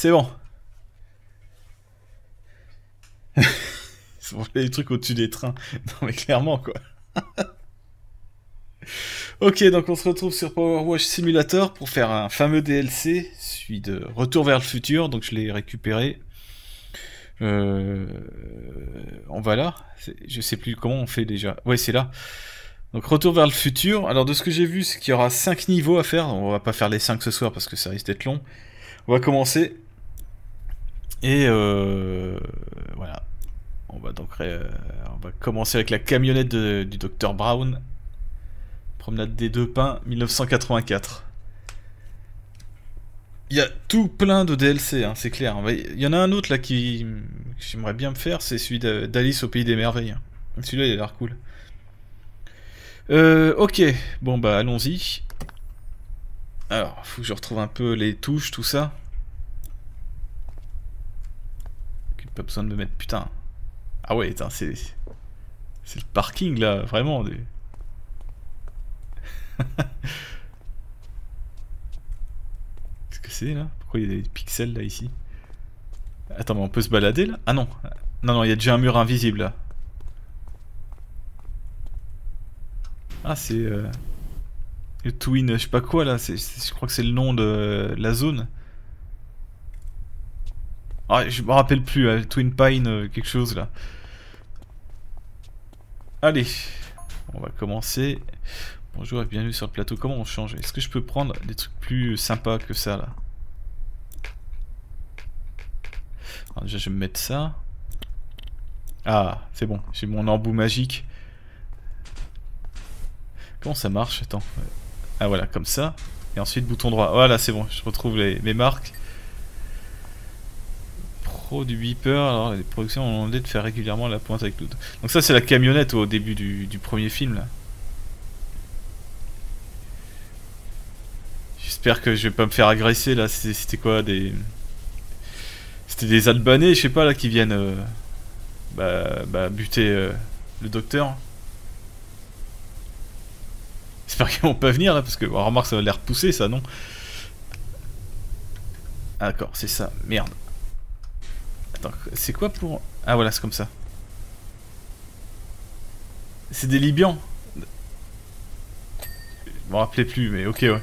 C'est bon. Ils des trucs au-dessus des trains. Non mais clairement quoi. ok, donc on se retrouve sur Power Wash Simulator pour faire un fameux DLC, celui de Retour vers le futur, donc je l'ai récupéré. Euh, on va là. Je sais plus comment on fait déjà. Ouais, c'est là. Donc Retour vers le futur. Alors de ce que j'ai vu, c'est qu'il y aura 5 niveaux à faire. On va pas faire les 5 ce soir parce que ça risque d'être long. On va commencer. Et euh, voilà. On va donc euh, on va commencer avec la camionnette du docteur Brown. Promenade des deux pins, 1984. Il y a tout plein de DLC, hein, c'est clair. Il y en a un autre là qui j'aimerais bien me faire, c'est celui d'Alice au pays des merveilles. Celui-là il a l'air cool. Euh, ok, bon bah allons-y. Alors, faut que je retrouve un peu les touches, tout ça. Pas besoin de me mettre putain. Ah ouais, c'est. C'est le parking là, vraiment. Pourquoi il y a des pixels là ici? Attends, mais on peut se balader là? Ah non Non, non, il y a déjà un mur invisible là. Ah, c'est. Euh... Le Twin, je sais pas quoi là, je crois que c'est le nom de la zone. Ah, je me rappelle plus, euh, Twin Pine, euh, quelque chose là. Allez, on va commencer. Bonjour et bienvenue sur le plateau. Comment on change? Est-ce que je peux prendre des trucs plus sympas que ça là? Alors, Déjà, je vais me mettre ça. Ah, c'est bon, j'ai mon embout magique. Comment ça marche? Attends. Ah voilà, comme ça. Et ensuite, bouton droit. Voilà, c'est bon, je retrouve mes marques. Pro du beeper, alors les productions ont demandé de faire régulièrement la pointe avec l'autre. Donc ça, c'est la camionnette au début du, du premier film, là. J'espère que je vais pas me faire agresser là. C'était quoi des. C'était des Albanais, je sais pas là, qui viennent euh, bah, bah, buter euh, le docteur. J'espère qu'ils vont pas venir là, parce que bon, remarque ça va l'air poussé ça, non? Ah, D'accord, c'est ça. Merde. Attends, c'est quoi pour. Ah voilà, c'est comme ça. C'est des Libyans? Je me rappelais plus, mais ok, ouais.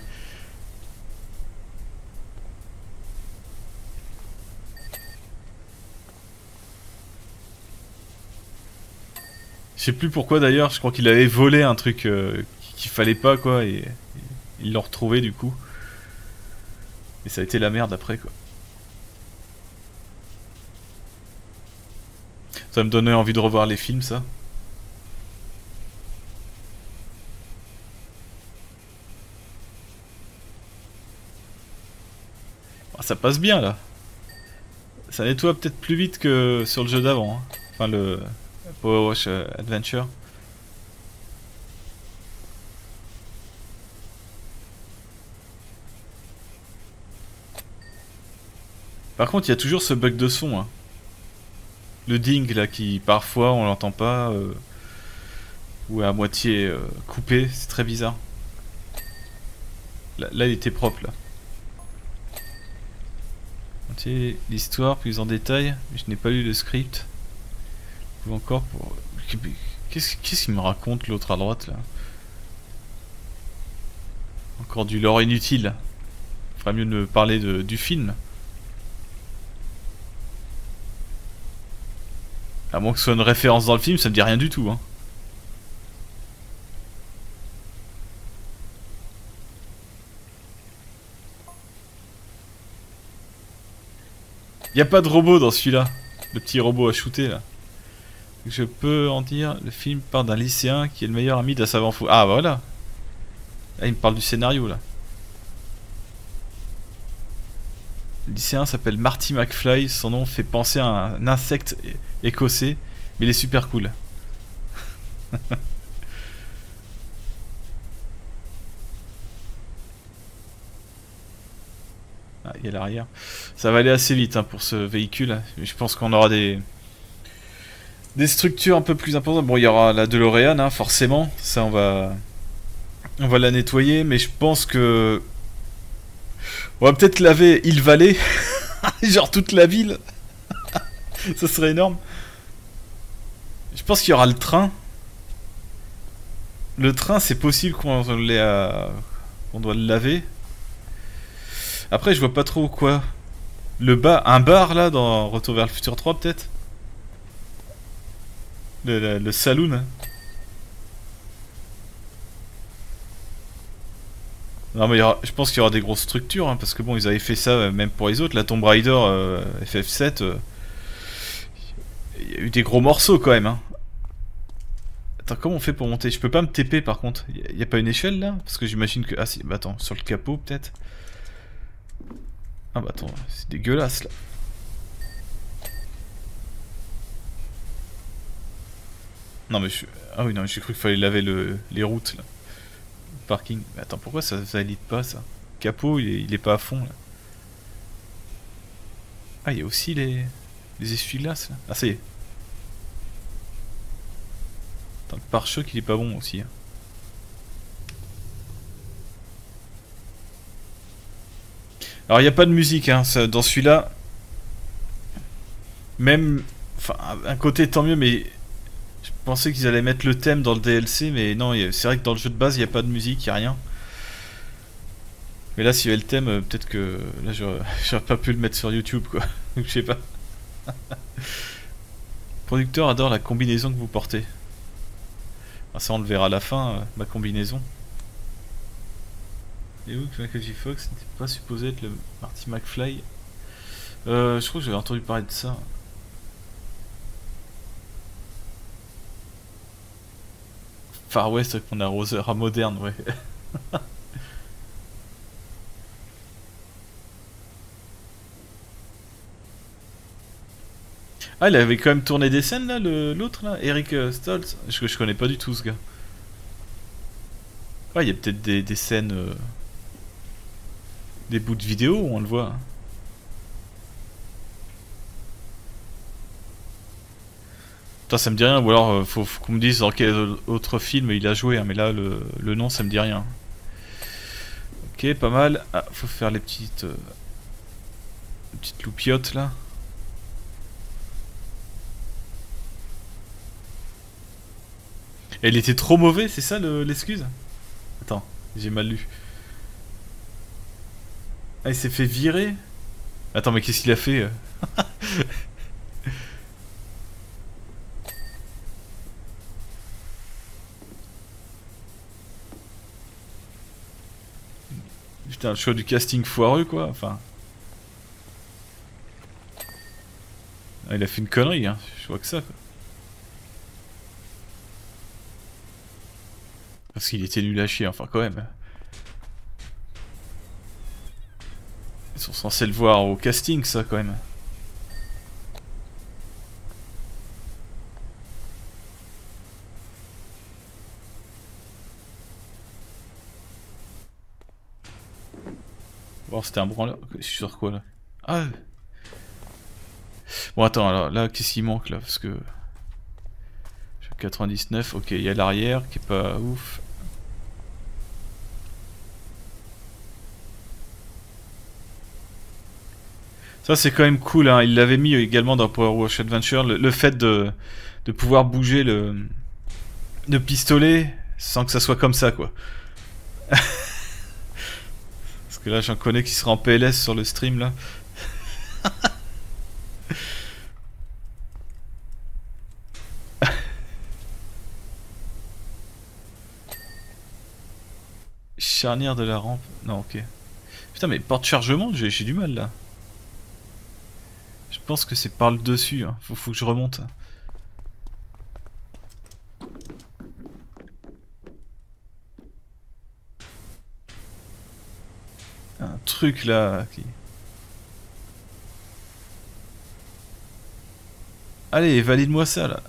Sais plus pourquoi d'ailleurs, je crois qu'il avait volé un truc euh, qu'il fallait pas quoi, et, il l'a retrouvé du coup. Et ça a été la merde après quoi. Ça me donnait envie de revoir les films ça. Ah, ça passe bien là. Ça nettoie peut-être plus vite que sur le jeu d'avant. Hein. Enfin le... Power Wash euh, Adventure. Par contre, il y a toujours ce bug de son. Hein. Le ding là qui parfois on l'entend pas euh, ou à moitié euh, coupé, c'est très bizarre. Là, là, il était propre là. L'histoire plus en détail, je n'ai pas lu le script encore pour... Qu'est-ce qu'il me raconte l'autre à droite là? Encore du lore inutile. Il ferait mieux de parler de, du film. À moins que ce soit une référence dans le film, ça me dit rien du tout. Hein. A pas de robot dans celui-là. Le petit robot à shooter là. Je peux en dire, le film parle d'un lycéen qui est le meilleur ami d'un savant fou. Ah bah voilà Là il me parle du scénario là. Le lycéen s'appelle Marty McFly, son nom fait penser à un insecte écossais, mais il est super cool. ah, il y a l'arrière. Ça va aller assez vite hein, pour ce véhicule. Je pense qu'on aura des, des structures un peu plus importantes. Bon, il y aura la DeLorean, hein, forcément. Ça, on va, on va la nettoyer, mais je pense que on va peut-être laver Hill Valley, genre toute la ville. ça serait énorme. Je pense qu'il y aura le train. Le train, c'est possible qu'on qu'on doit le laver. Après, je vois pas trop quoi. Le bar, un bar là dans Retour vers le futur 3 peut-être? Le, saloon. Non mais je pense qu'il y aura des grosses structures hein, parce que bon ils avaient fait ça euh, même pour les autres. La Tomb Raider euh, FF7, euh, il y a eu des gros morceaux quand même. Hein. Attends comment on fait pour monter? Je peux pas me TP par contre. Il y, a pas une échelle là? Parce que j'imagine que ah si bah attends sur le capot peut-être. Ah bah attends c'est dégueulasse là. Non mais je... Ah oui non j'ai cru qu'il fallait laver le... les routes là. parking. Mais attends pourquoi ça valide pas ça? Capot il est... pas à fond là. Ah il y a aussi les, les essuie-glaces là. Ah ça y est. Attends, le pare-choc il est pas bon aussi. Hein. Alors il n'y a pas de musique hein, dans celui-là. Même... Enfin, un côté tant mieux, mais pensais qu'ils allaient mettre le thème dans le DLC, mais non, c'est vrai que dans le jeu de base, il n'y a pas de musique, il n'y a rien. Mais là, s'il y avait le thème, euh, peut-être que là, j'aurais pas pu le mettre sur YouTube, quoi. je sais pas. producteur adore la combinaison que vous portez. Ah, ça, on le verra à la fin, euh, ma combinaison. Et où que Michael Fox n'était pas supposé être le Marty McFly? Euh, Je crois que j'avais entendu parler de ça. Far West qu'on a à moderne, ouais. ah, il avait quand même tourné des scènes là, l'autre là, Eric euh, Stoltz. Je, je connais pas du tout ce gars. Ah, il y a peut-être des, scènes. Euh, des bouts de vidéo où on le voit. Hein. ça me dit rien, ou alors euh, faut, qu'on me dise dans quel autre film il a joué, hein, mais là le, nom ça me dit rien. Ok, pas mal. Ah, faut faire les petites, euh, petites loupiottes là. Elle était trop mauvais, c'est ça l'excuse? Attends, j'ai mal lu. Ah, il s'est fait virer? Attends, mais qu'est-ce qu'il a fait euh Putain, le choix du casting foireux, quoi. Enfin. Ah, il a fait une connerie, hein. Je vois que ça, quoi. Parce qu'il était nul à chier, enfin, quand même. Ils sont censés le voir au casting, ça, quand même. C'était un branleur. Je suis sur quoi là Ah Bon, attends, alors là, qu'est-ce qui manque là Parce que. 99, ok, il y a l'arrière qui est pas ouf. Ça c'est quand même cool, hein. il l'avait mis également dans Power Wash Adventure, le, fait de, de, pouvoir bouger le, le pistolet sans que ça soit comme ça quoi. là, j'en connais qui sera en PLS sur le stream, là. Charnière de la rampe. Non, ok. Putain, mais porte-chargement, j'ai du mal, là. Je pense que c'est par le dessus. Hein. Faut, faut que je remonte. un truc là qui... Allez, valide-moi ça là.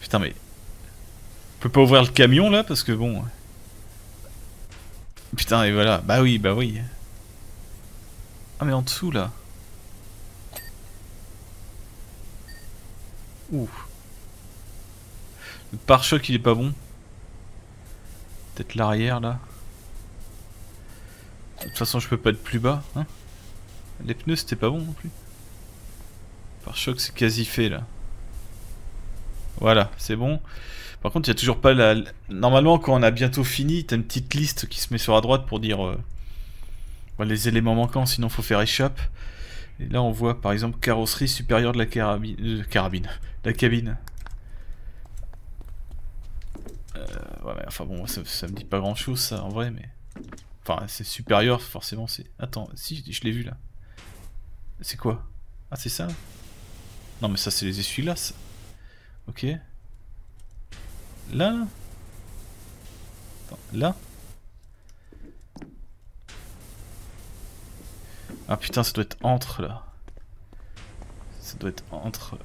Putain mais... On peut pas ouvrir le camion là parce que bon... Putain, et voilà. Bah oui, bah oui. Ah, mais en dessous, là. Ouh. Le pare-choc, il est pas bon. Peut-être l'arrière, là. De toute façon, je peux pas être plus bas. Hein Les pneus, c'était pas bon non plus. Pare-choc, c'est quasi fait, là. Voilà, c'est bon. Par contre, il n'y a toujours pas la... Normalement, quand on a bientôt fini, t'as une petite liste qui se met sur la droite pour dire euh, les éléments manquants, sinon faut faire échappe. Et là, on voit par exemple carrosserie supérieure de la carabine. La cabine. Euh, enfin bon, ça, me dit pas grand chose ça en vrai, mais. Enfin, c'est supérieur, forcément, c'est. Attends, si, je l'ai vu là. C'est quoi? Ah, c'est ça? Non, mais ça, c'est les essuie-glaces. Ok. Là? Là? Ah putain, ça doit être entre là. Ça doit être entre.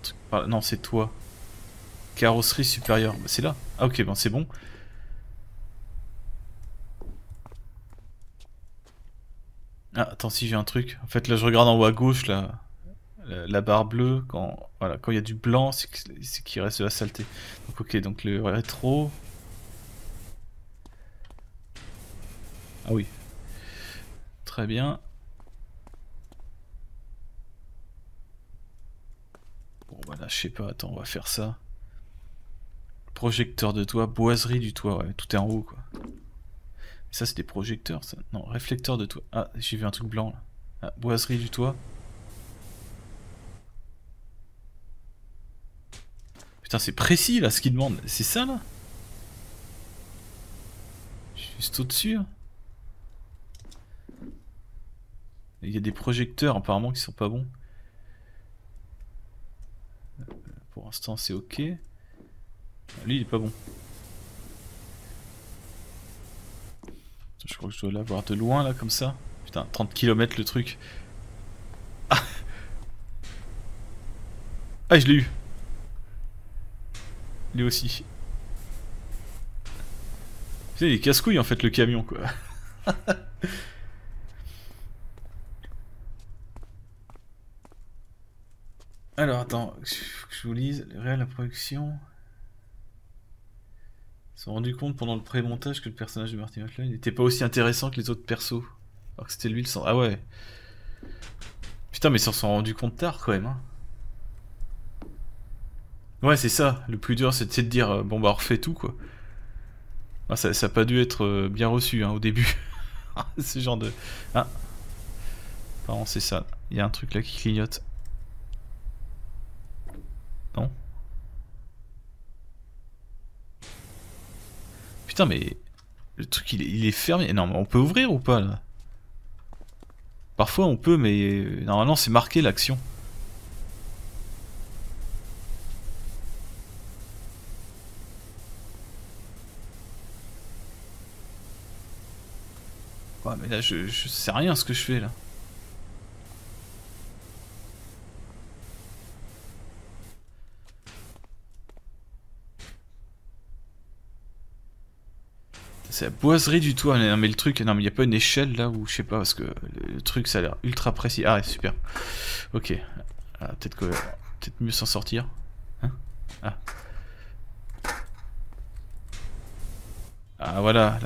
Truc. Non, c'est toi. Carrosserie supérieure. Bah, c'est là. Ah ok, bon, c'est bon. Ah, attends, si j'ai un truc. En fait, là, je regarde en haut à gauche, là. La, barre bleue, quand voilà, quand il y a du blanc, c'est qu'il reste de la saleté. Donc, ok, donc le rétro. Ah oui. Très bien. Voilà, je sais pas, attends, on va faire ça. Projecteur de toit, boiserie du toit, ouais, tout est en haut, quoi. Ça, c'est des projecteurs, ça. Non, réflecteur de toit. Ah, j'ai vu un truc blanc, là. Ah, boiserie du toit. Putain, c'est précis, là, ce qu'il demande. C'est ça, là? Juste au-dessus, hein. Il y a des projecteurs, apparemment, qui sont pas bons. Pour l'instant, c'est ok. Lui, il est pas bon. Je crois que je dois l'avoir de loin, là, comme ça. Putain, 30 km le truc. Ah, ah je l'ai eu. Lui aussi. Putain, il est casse-couille, en fait, le camion, quoi. Alors, attends, que je vous lise. Réel la production. Ils se sont rendus compte pendant le pré-montage que le personnage de Marty McFly n'était pas aussi intéressant que les autres persos. Alors que c'était lui le sang. Ah ouais. Putain, mais ils s'en sont rendus compte tard quand même. Hein. Ouais, c'est ça. Le plus dur, c'est de dire euh, bon, bah, on refait tout quoi. Ah, ça, ça a pas dû être euh, bien reçu hein, au début. Ce genre de. Ah. Pardon, c'est ça. Il y a un truc là qui clignote. Non Putain, mais... Le truc, il est, fermé. Non, mais on peut ouvrir ou pas, là? Parfois, on peut, mais... Normalement, c'est marqué, l'action. Ouais, mais là, je, je sais rien ce que je fais, là. Boiserie du toit. Non, mais le truc, non, mais il n'y a pas une échelle là où je sais pas, parce que le truc ça a l'air ultra précis. Ah, ouais, super. Ok. Ah, peut-être que. Peut-être mieux s'en sortir. Hein ah. Ah, voilà.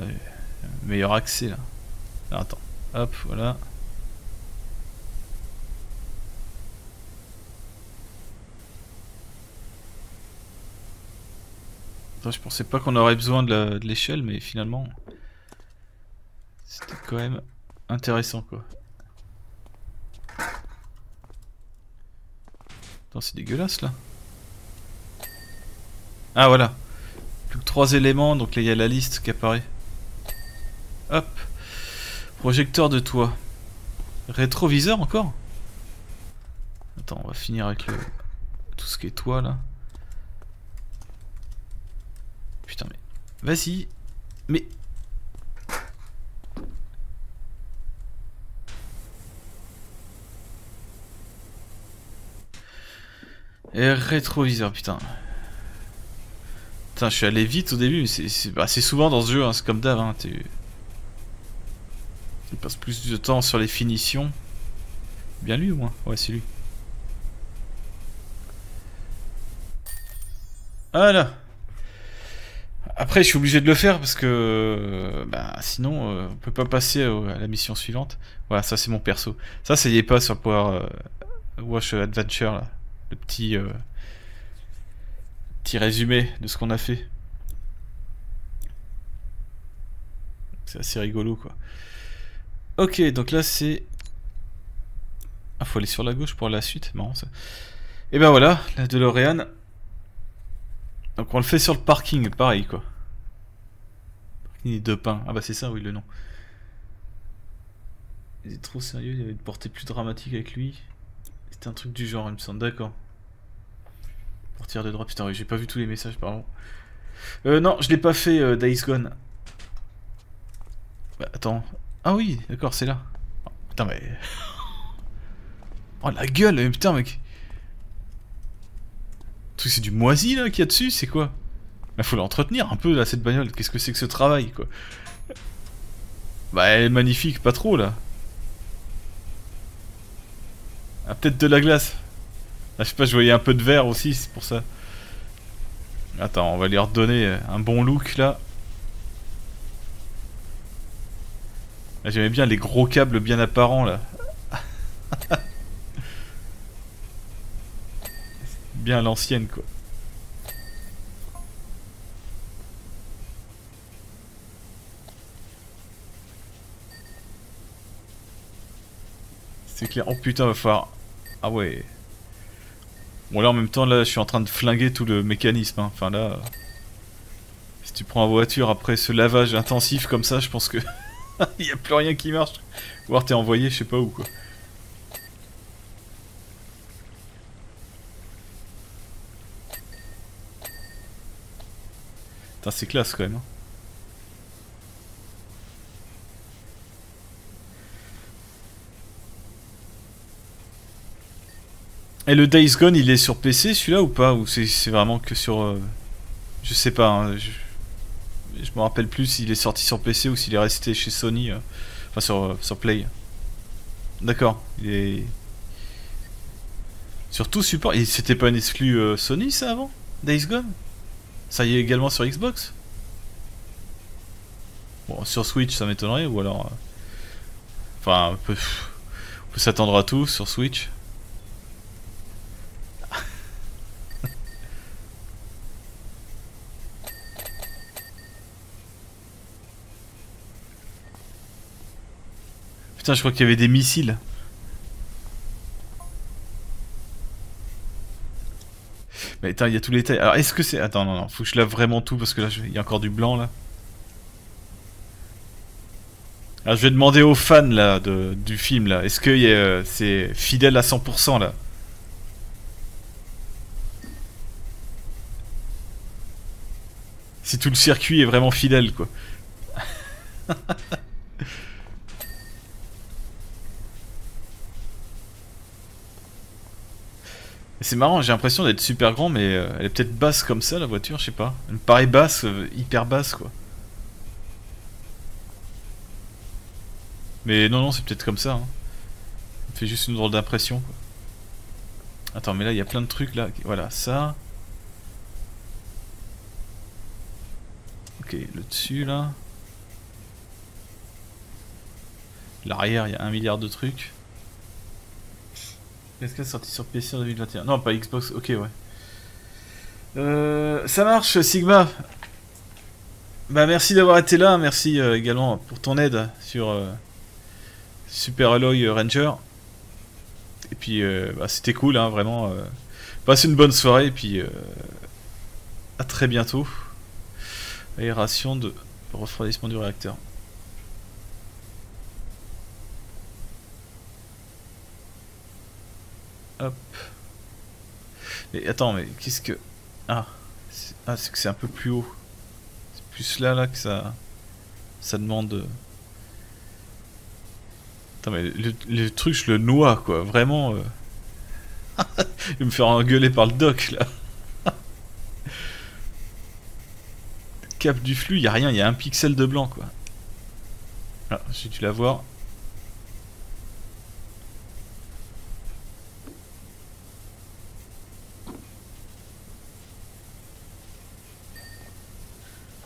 meilleur accès là. Alors, attends. Hop, voilà. Je pensais pas qu'on aurait besoin de l'échelle, mais finalement... C'était quand même intéressant, quoi. Attends, c'est dégueulasse, là. Ah, voilà. Plus que trois éléments, donc là, il y a la liste qui apparaît. Hop. Projecteur de toit. Rétroviseur, encore? Attends, on va finir avec tout ce qui est toit, là. Putain, mais... Vas-y. Mais... Et rétroviseur, putain. Putain, je suis allé vite au début, mais c'est bah, souvent dans ce jeu, hein, c'est comme d'hab. Hein, Il passe plus de temps sur les finitions. Bien lui au moins Ouais, c'est lui. Voilà. Après, je suis obligé de le faire parce que bah, sinon, euh, on peut pas passer à la mission suivante. Voilà, ça c'est mon perso. Ça, ça y est pas sur Power euh, Wash Adventure, là. le petit, euh, petit résumé de ce qu'on a fait. C'est assez rigolo, quoi. Ok, donc là c'est... Ah, faut aller sur la gauche pour la suite. Marrant ça. Et ben voilà, la DeLorean. Donc on le fait sur le parking, pareil quoi. Parking de pain. Ah bah c'est ça, oui, le nom. Il est trop sérieux, il avait une portée plus dramatique avec lui. C'était un truc du genre, il me semble. D'accord. Portière de droit, putain, oui, j'ai pas vu tous les messages, pardon. Euh, non, je l'ai pas fait, euh, Gone. Bah, attends. Ah oui, d'accord, c'est là. putain, mais... Oh, la gueule, putain, mec c'est du moisi là qu'il y a dessus, c'est quoi? Il faut l'entretenir un peu là cette bagnole, qu'est-ce que c'est que ce travail quoi? Bah elle est magnifique, pas trop là. Ah peut-être de la glace. Ah, je sais pas, je voyais un peu de verre aussi, c'est pour ça. Attends, on va lui redonner un bon look là. J'aimais bien les gros câbles bien apparents là. bien l'ancienne quoi. C'est clair. Oh putain, va falloir... Ah ouais. Bon là en même temps là je suis en train de flinguer tout le mécanisme. Hein. Enfin là... Si tu prends la voiture après ce lavage intensif comme ça, je pense que... Il n'y a plus rien qui marche. Ou t'es envoyé je sais pas où quoi. C'est classe quand même. Hein. Et le Days Gone, il est sur PC celui-là ou pas? Ou c'est vraiment que sur... Euh, je sais pas, hein, je... me rappelle plus s'il est sorti sur PC ou s'il est resté chez Sony. Euh, enfin sur, euh, sur Play. D'accord, il est... Sur tout support, c'était pas un exclu Sony ça avant? Days Gone? Ça y est également sur Xbox Bon, sur Switch ça m'étonnerait, ou alors... Euh, enfin, on peut, on peut s'attendre à tout sur Switch. Putain, je crois qu'il y avait des missiles. Mais attends, il y a tous les tailles. Alors, est-ce que c'est. Attends, non, non, faut que je lave vraiment tout parce que là, il y a encore du blanc là. Alors, je vais demander aux fans là de, du film là. Est-ce que euh, c'est fidèle à 100% là? Si tout le circuit est vraiment fidèle quoi. C'est marrant, j'ai l'impression d'être super grand, mais euh, elle est peut-être basse comme ça la voiture, je sais pas. Elle me paraît basse, euh, hyper basse quoi. Mais non, non, c'est peut-être comme ça. Hein. Ça fait juste une drôle d'impression quoi. Attends, mais là il y a plein de trucs là. Voilà, ça. Ok, le dessus là. L'arrière, il y a un milliard de trucs. PS4 sorti sur PC en 2021. Non, pas Xbox, ok, ouais. Euh, ça marche, Sigma. Bah, merci d'avoir été là. Merci euh, également pour ton aide sur euh, Super Alloy Ranger. Et puis, bah, c'était cool, hein, vraiment. Passe une bonne soirée, et puis à très bientôt. Aération de refroidissement du réacteur. Hop. Mais attends, mais qu'est-ce que... Ah, ah c'est que c'est un peu plus haut. C'est plus là, là que ça... Ça demande... Attends, mais le, truc, je le noie, quoi. Vraiment... Euh... Il va me faire engueuler par le doc, là. Cap du flux, il a rien, il y a un pixel de blanc, quoi. Ah, j'ai dû la voir.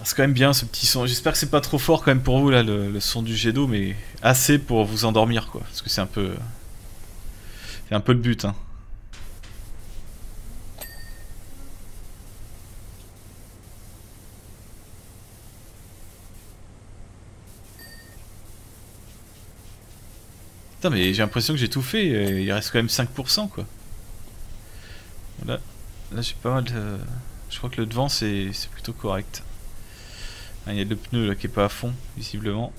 C'est quand même bien ce petit son. J'espère que c'est pas trop fort quand même pour vous là, le, son du jet d'eau, mais assez pour vous endormir quoi. Parce que c'est un peu. C'est un peu le but hein. Putain mais j'ai l'impression que j'ai tout fait, il reste quand même 5% quoi. Là, là j'ai pas mal de... Je crois que le devant c'est plutôt correct. Ah, il y a le pneu là qui est pas à fond, visiblement.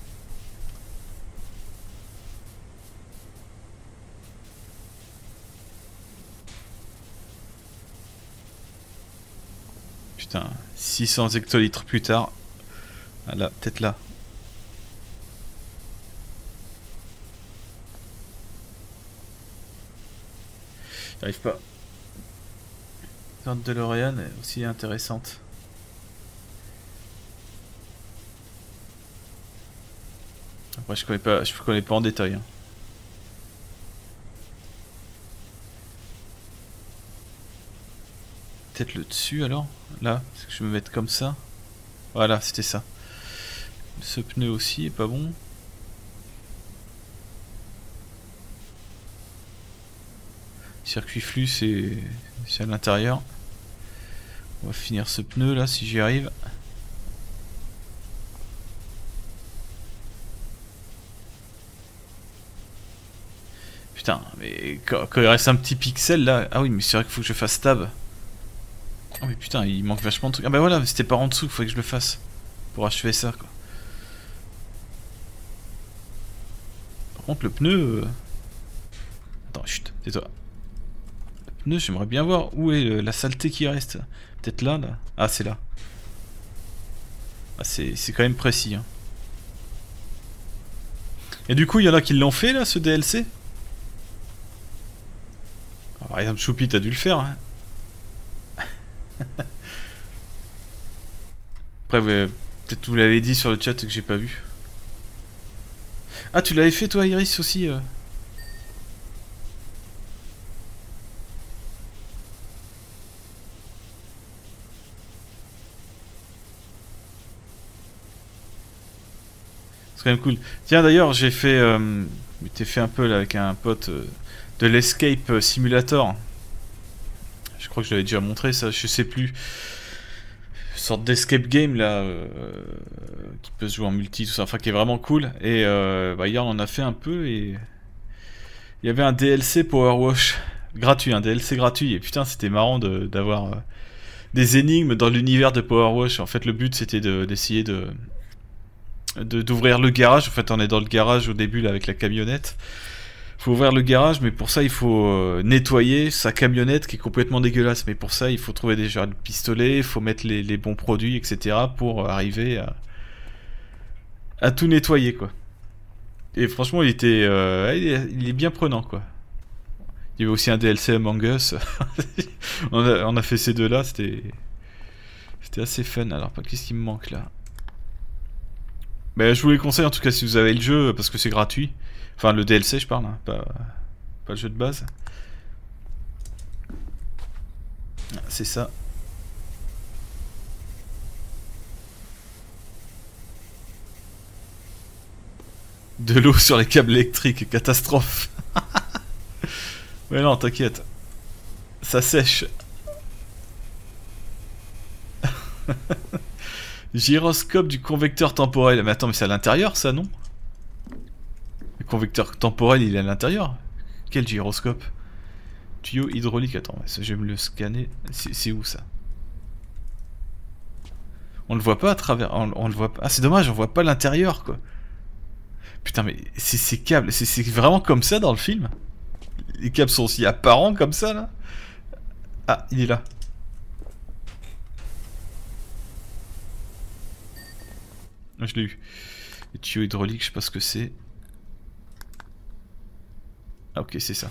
Putain, 600 hectolitres plus tard. Ah là, peut-être là. J'arrive pas. de L'Oréal est aussi intéressante. Après, je connais pas, je connais pas en détail. Hein. Peut-être le dessus alors? Là, est-ce que je vais me mettre comme ça Voilà, c'était ça. Ce pneu aussi est pas bon. Circuit flux, c'est à l'intérieur. On va finir ce pneu là si j'y arrive. Putain, mais quand, il reste un petit pixel là... Ah oui, mais c'est vrai qu'il faut que je fasse tab. Oh mais putain, il manque vachement de trucs. Ah bah voilà, c'était par en dessous, faut que je le fasse. Pour achever ça, quoi. Par contre, le pneu... Euh, attends, chut, tais-toi. Le pneu, j'aimerais bien voir où est la saleté qui reste. Peut-être là, là. Ah, c'est là. Ah, c'est quand même précis. Hein. Et du coup, il y en a qui l'ont fait, là, ce DLC par exemple, Choupi, t'as dû le faire. Hein. Après, peut-être vous l'avez dit sur le chat que j'ai pas vu. Ah, tu l'avais fait toi, Iris, aussi euh C'est quand même cool. Tiens, d'ailleurs, j'ai fait... Euh... Fait un peu avec un pote... Euh, de l'Escape Simulator. Je crois que je l'avais déjà montré ça, je sais plus. Une sorte d'escape game là, euh, qui peut se jouer en multi, tout ça, enfin qui est vraiment cool. Et euh, bah, hier on en a fait un peu et il y avait un DLC Power Wash gratuit, un DLC gratuit. Et putain, c'était marrant d'avoir euh, des énigmes dans l'univers de Power Wash. En fait, le but c'était d'essayer de d'ouvrir le garage. En fait, on est dans le garage au début là avec la camionnette faut ouvrir le garage, mais pour ça, il faut euh, nettoyer sa camionnette qui est complètement dégueulasse. Mais pour ça, il faut trouver déjà le pistolet, il faut mettre les, bons produits, etc. pour arriver à, tout nettoyer, quoi. Et franchement, il était, euh, il, est, bien prenant, quoi. Il y avait aussi un DLC Among Us. on, a, fait ces deux-là, c'était, c'était assez fun. Alors, qu'est-ce qui me manque là? Ben, je vous les conseille en tout cas si vous avez le jeu parce que c'est gratuit. Enfin, le DLC, je parle, hein, pas, pas le jeu de base. Ah, c'est ça. De l'eau sur les câbles électriques, catastrophe. Mais non, t'inquiète. Ça sèche. Gyroscope du convecteur temporel. Mais attends, mais c'est à l'intérieur ça, non? Le convecteur temporel, il est à l'intérieur. Quel gyroscope? Tuyau hydraulique. Attends, je vais me le scanner. C'est où ça? On le voit pas à travers. On, voit pas. Ah, c'est dommage, on voit pas l'intérieur, quoi. Putain, mais c'est ces câbles. C'est vraiment comme ça dans le film? Les câbles sont aussi apparents comme ça, là? Ah, il est là. Ah, je l'ai eu. Les tuyaux hydrauliques, je sais pas ce que c'est. Ah, ok, c'est ça.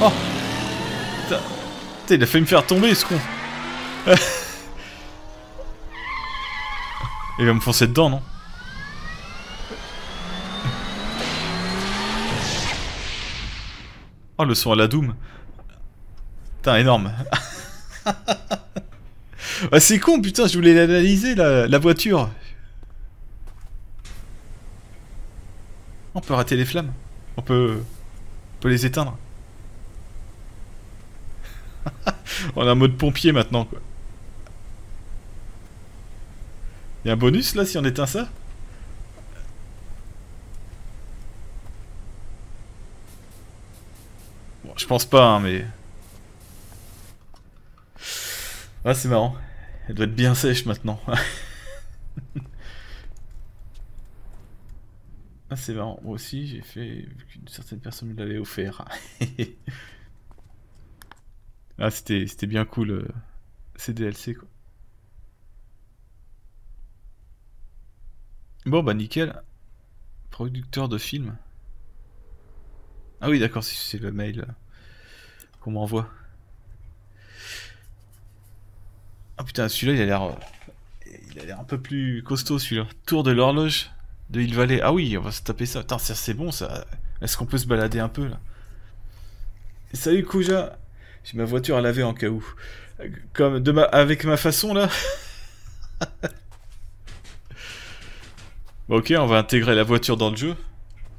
Oh Putain, il a fait me faire tomber ce con Il va me foncer dedans, non? Oh, le son à la Doom Putain, énorme. ah, c'est con, putain, je voulais l'analyser, la, voiture. On peut rater les flammes. On peut, on peut les éteindre. On a un mode pompier maintenant, quoi. Il y a un bonus là si on éteint ça? Bon, je pense pas, hein, mais... Ah, c'est marrant. Elle doit être bien sèche maintenant. ah, c'est marrant. Moi aussi, j'ai fait... Vu qu'une certaine personne me l'avait offert. ah, c'était bien cool, euh, ces DLC, quoi. Bon bah nickel. Producteur de film. Ah oui d'accord, c'est le mail euh, qu'on m'envoie. Ah putain, celui-là il a l'air... Euh, il a l'air un peu plus costaud celui-là. Tour de l'horloge de Hill Valley. Ah oui, on va se taper ça. Putain, c'est bon ça. Est-ce qu'on peut se balader un peu là? Salut Kouja J'ai ma voiture à laver en cas où. Comme de ma... avec ma façon là ok, on va intégrer la voiture dans le jeu.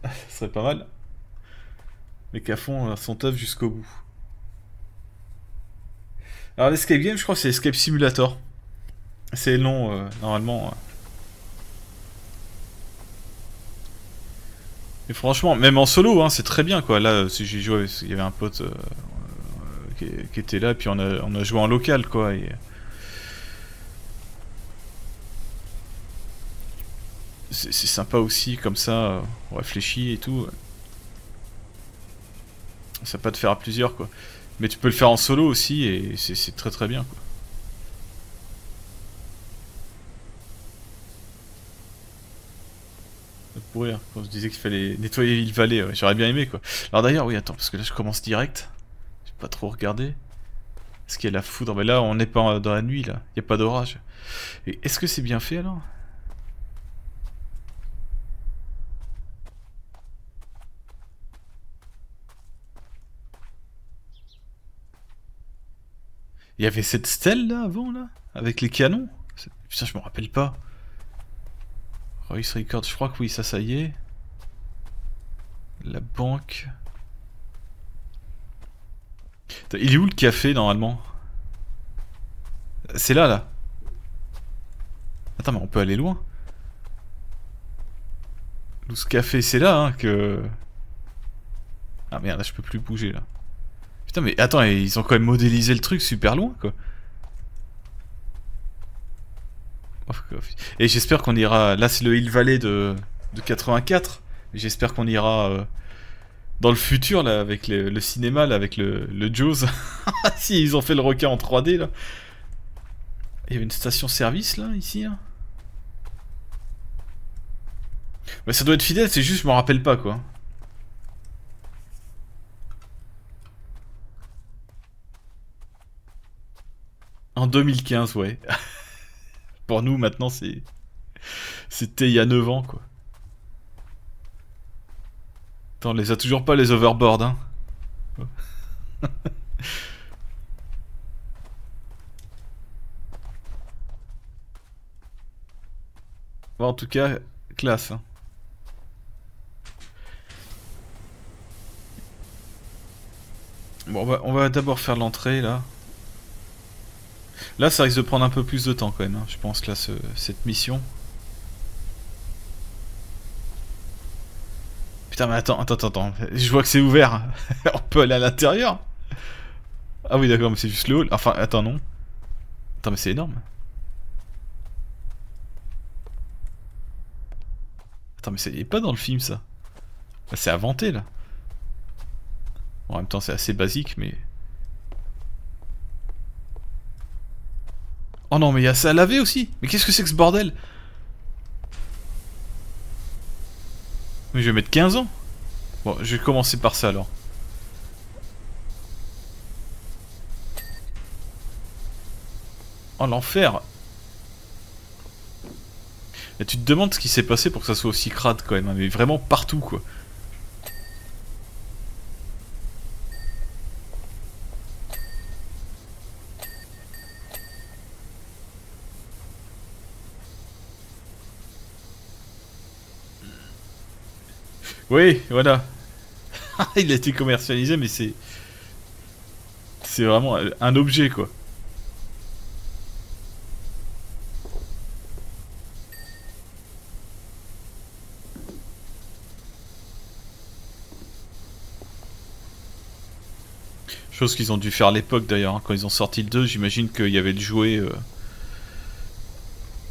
Ce serait pas mal. Mais qu'à fond euh, son teuf jusqu'au bout. Alors l'escape game, je crois c'est Escape Simulator. C'est long, euh, normalement. Et franchement, même en solo, hein, c'est très bien quoi. Là, si j'ai joué, il y avait un pote euh, qui, était là, puis on a, joué en local quoi. C'est sympa aussi, comme ça, on réfléchit et tout. Ça peut te faire à plusieurs, quoi. Mais tu peux le faire en solo aussi, et c'est très très bien, quoi. pourrir, quand je disais qu'il fallait nettoyer l'île Vallée, j'aurais bien aimé, quoi. Alors d'ailleurs, oui, attends, parce que là je commence direct. J'ai pas trop regardé. Est-ce qu'il y a la foudre? Mais là, on n'est pas dans la nuit, là. Il n'y a pas d'orage. Est-ce que c'est bien fait, alors? Il y avait cette stèle là avant là Avec les canons Putain, je me rappelle pas. Royce Records, je crois que oui, ça, ça y est. La banque. Il est où le café normalement? C'est là là. Attends, mais on peut aller loin. Ce café, c'est là hein, que. Ah merde, là, je peux plus bouger là. Putain, mais attends, ils ont quand même modélisé le truc super loin, quoi. Et j'espère qu'on ira... Là, c'est le Hill Valley de, de 84. J'espère qu'on ira euh, dans le futur, là, avec le, cinéma, là, avec le, le si, ils ont fait le requin en 3D, là. Il y avait une station-service, là, ici. Mais ça doit être fidèle, c'est juste, je me rappelle pas, quoi. En 2015, ouais. Pour nous, maintenant, c'est... C'était il y a 9 ans, quoi. Attends, on les a toujours pas, les overboard, hein. en tout cas, classe. Hein. Bon, on va d'abord faire l'entrée, là. Là, ça risque de prendre un peu plus de temps quand même, hein, je pense, là, cette mission. Putain, mais attends, attends, attends, je vois que c'est ouvert. On peut aller à l'intérieur Ah oui, d'accord, mais c'est juste le hall. Enfin, attends, non. Attends, mais c'est énorme. Attends, mais c'est pas dans le film, ça. C'est inventé, là. en même temps, c'est assez basique, mais... Oh non, mais il y a ça à laver aussi Mais qu'est-ce que c'est que ce bordel? Mais je vais mettre 15 ans Bon, je vais commencer par ça alors. Oh l'enfer Et tu te demandes ce qui s'est passé pour que ça soit aussi crade quand même, hein, mais vraiment partout quoi. Oui, voilà. Il a été commercialisé, mais c'est... C'est vraiment un objet, quoi. Chose qu'ils ont dû faire à l'époque d'ailleurs, hein. quand ils ont sorti le 2, j'imagine qu'il y avait le jouet euh,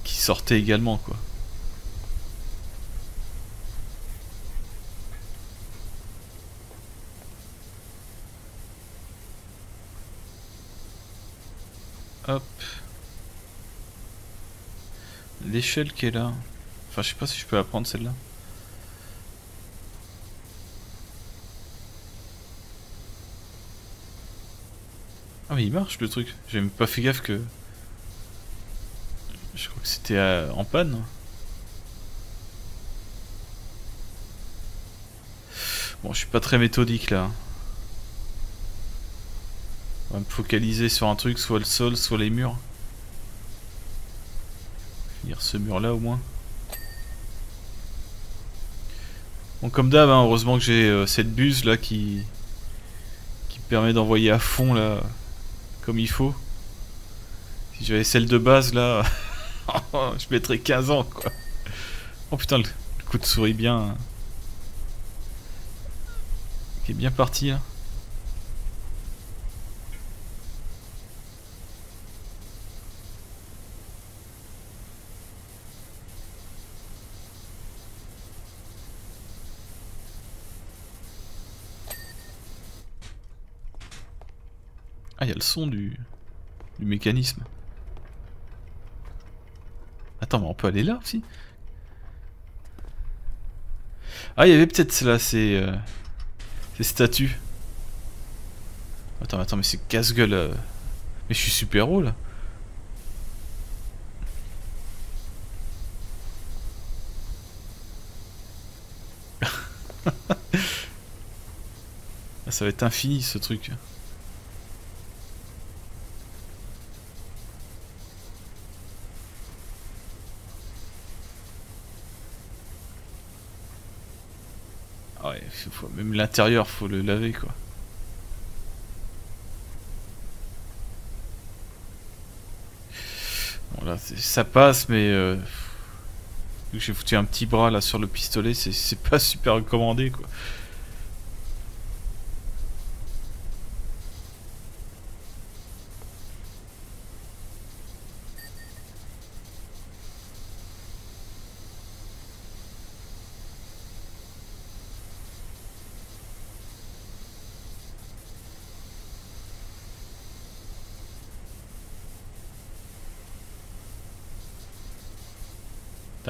qui sortait également quoi. Hop. L'échelle qui est là. Enfin, je sais pas si je peux la prendre celle-là. Ah mais il marche le truc. J'ai même pas fait gaffe que... Je crois que c'était euh, en panne. Bon, je suis pas très méthodique là. On va me focaliser sur un truc, soit le sol, soit les murs. Finir ce mur là au moins. Bon comme d'hab, hein, heureusement que j'ai euh, cette buse là qui... qui permet d'envoyer à fond là comme il faut. Si j'avais celle de base là, je mettrais 15 ans quoi. Oh putain, le, coup de souris bien. qui est bien parti là. Du, mécanisme. Attends, mais on peut aller là aussi? Ah, il y avait peut-être là, ces, euh, ces statues. Attends, attends, mais c'est casse-gueule. Euh. Mais je suis super haut là. Ah, ça va être infini ce truc. L'intérieur, faut le laver quoi. Bon là, ça passe, mais euh, j'ai foutu un petit bras là sur le pistolet, c'est pas super recommandé quoi.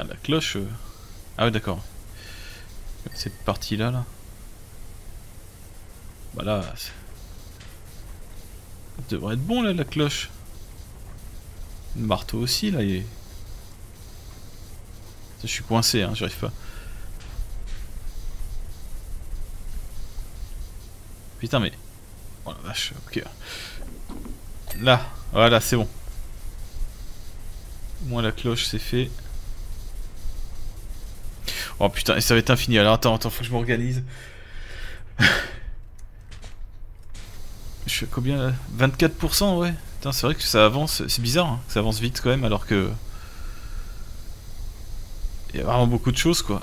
La cloche... Euh. Ah ouais, d'accord. Cette partie-là, là. Bah là... Ça devrait être bon, là, la cloche. Le marteau aussi, là, il est... Je suis coincé, hein, j'arrive pas. Putain, mais... Oh la vache, ok. Là, voilà, c'est bon. Moins la cloche, c'est fait. Oh putain, ça va être infini. Alors attends, attends, faut que je m'organise. je suis à combien là? 24% ouais. Putain, c'est vrai que ça avance. C'est bizarre, hein, ça avance vite quand même, alors que. Il y a vraiment beaucoup de choses quoi.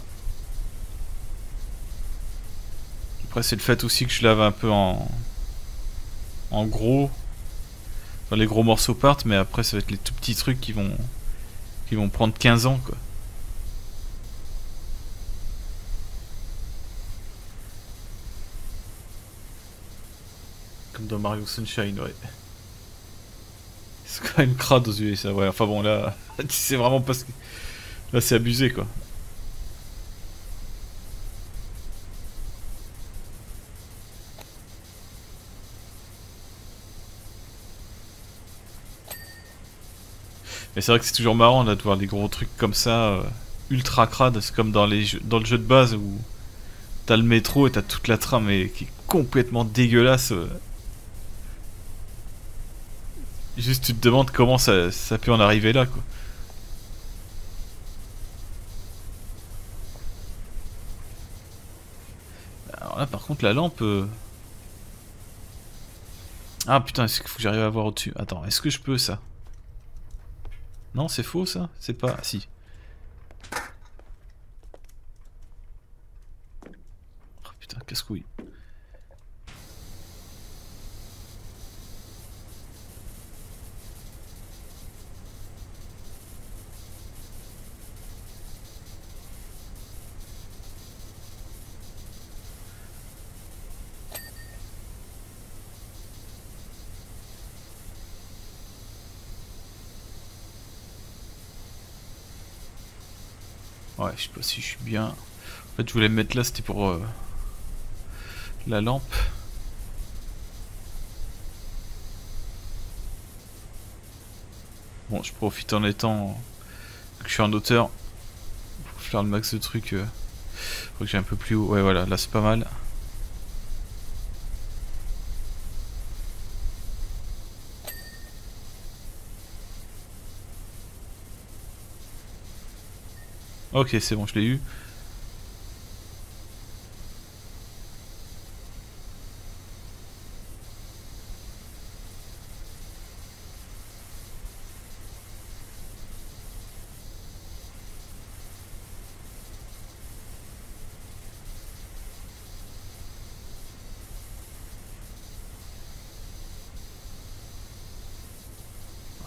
Après, c'est le fait aussi que je lave un peu en. En gros. Enfin, les gros morceaux partent, mais après, ça va être les tout petits trucs qui vont. qui vont prendre 15 ans quoi. Mario Sunshine, ouais. C'est quand même crade aux yeux, ça, ouais. Enfin bon, là, c'est vraiment parce que... Là, c'est abusé, quoi. Mais c'est vrai que c'est toujours marrant là de voir des gros trucs comme ça, euh, ultra crade. C'est comme dans, les dans le jeu de base où t'as le métro et t'as toute la trame et qui est complètement dégueulasse. Euh. Juste tu te demandes comment ça, peut en arriver là quoi. là par contre la lampe... euh, Ah putain, est-ce qu'il faut que j'arrive à voir au-dessus? Attends, est-ce que je peux ça? Non, c'est faux ça? C'est pas... ah, si. Oh putain, casse-couille. Je sais pas si je suis bien. En fait, je voulais me mettre là, c'était pour euh, la lampe. Bon, je profite en étant que je suis en hauteur pour faire le max de trucs. euh. Faut que j'ai un peu plus haut. Ouais, voilà, là c'est pas mal. Ok, c'est bon, je l'ai eu.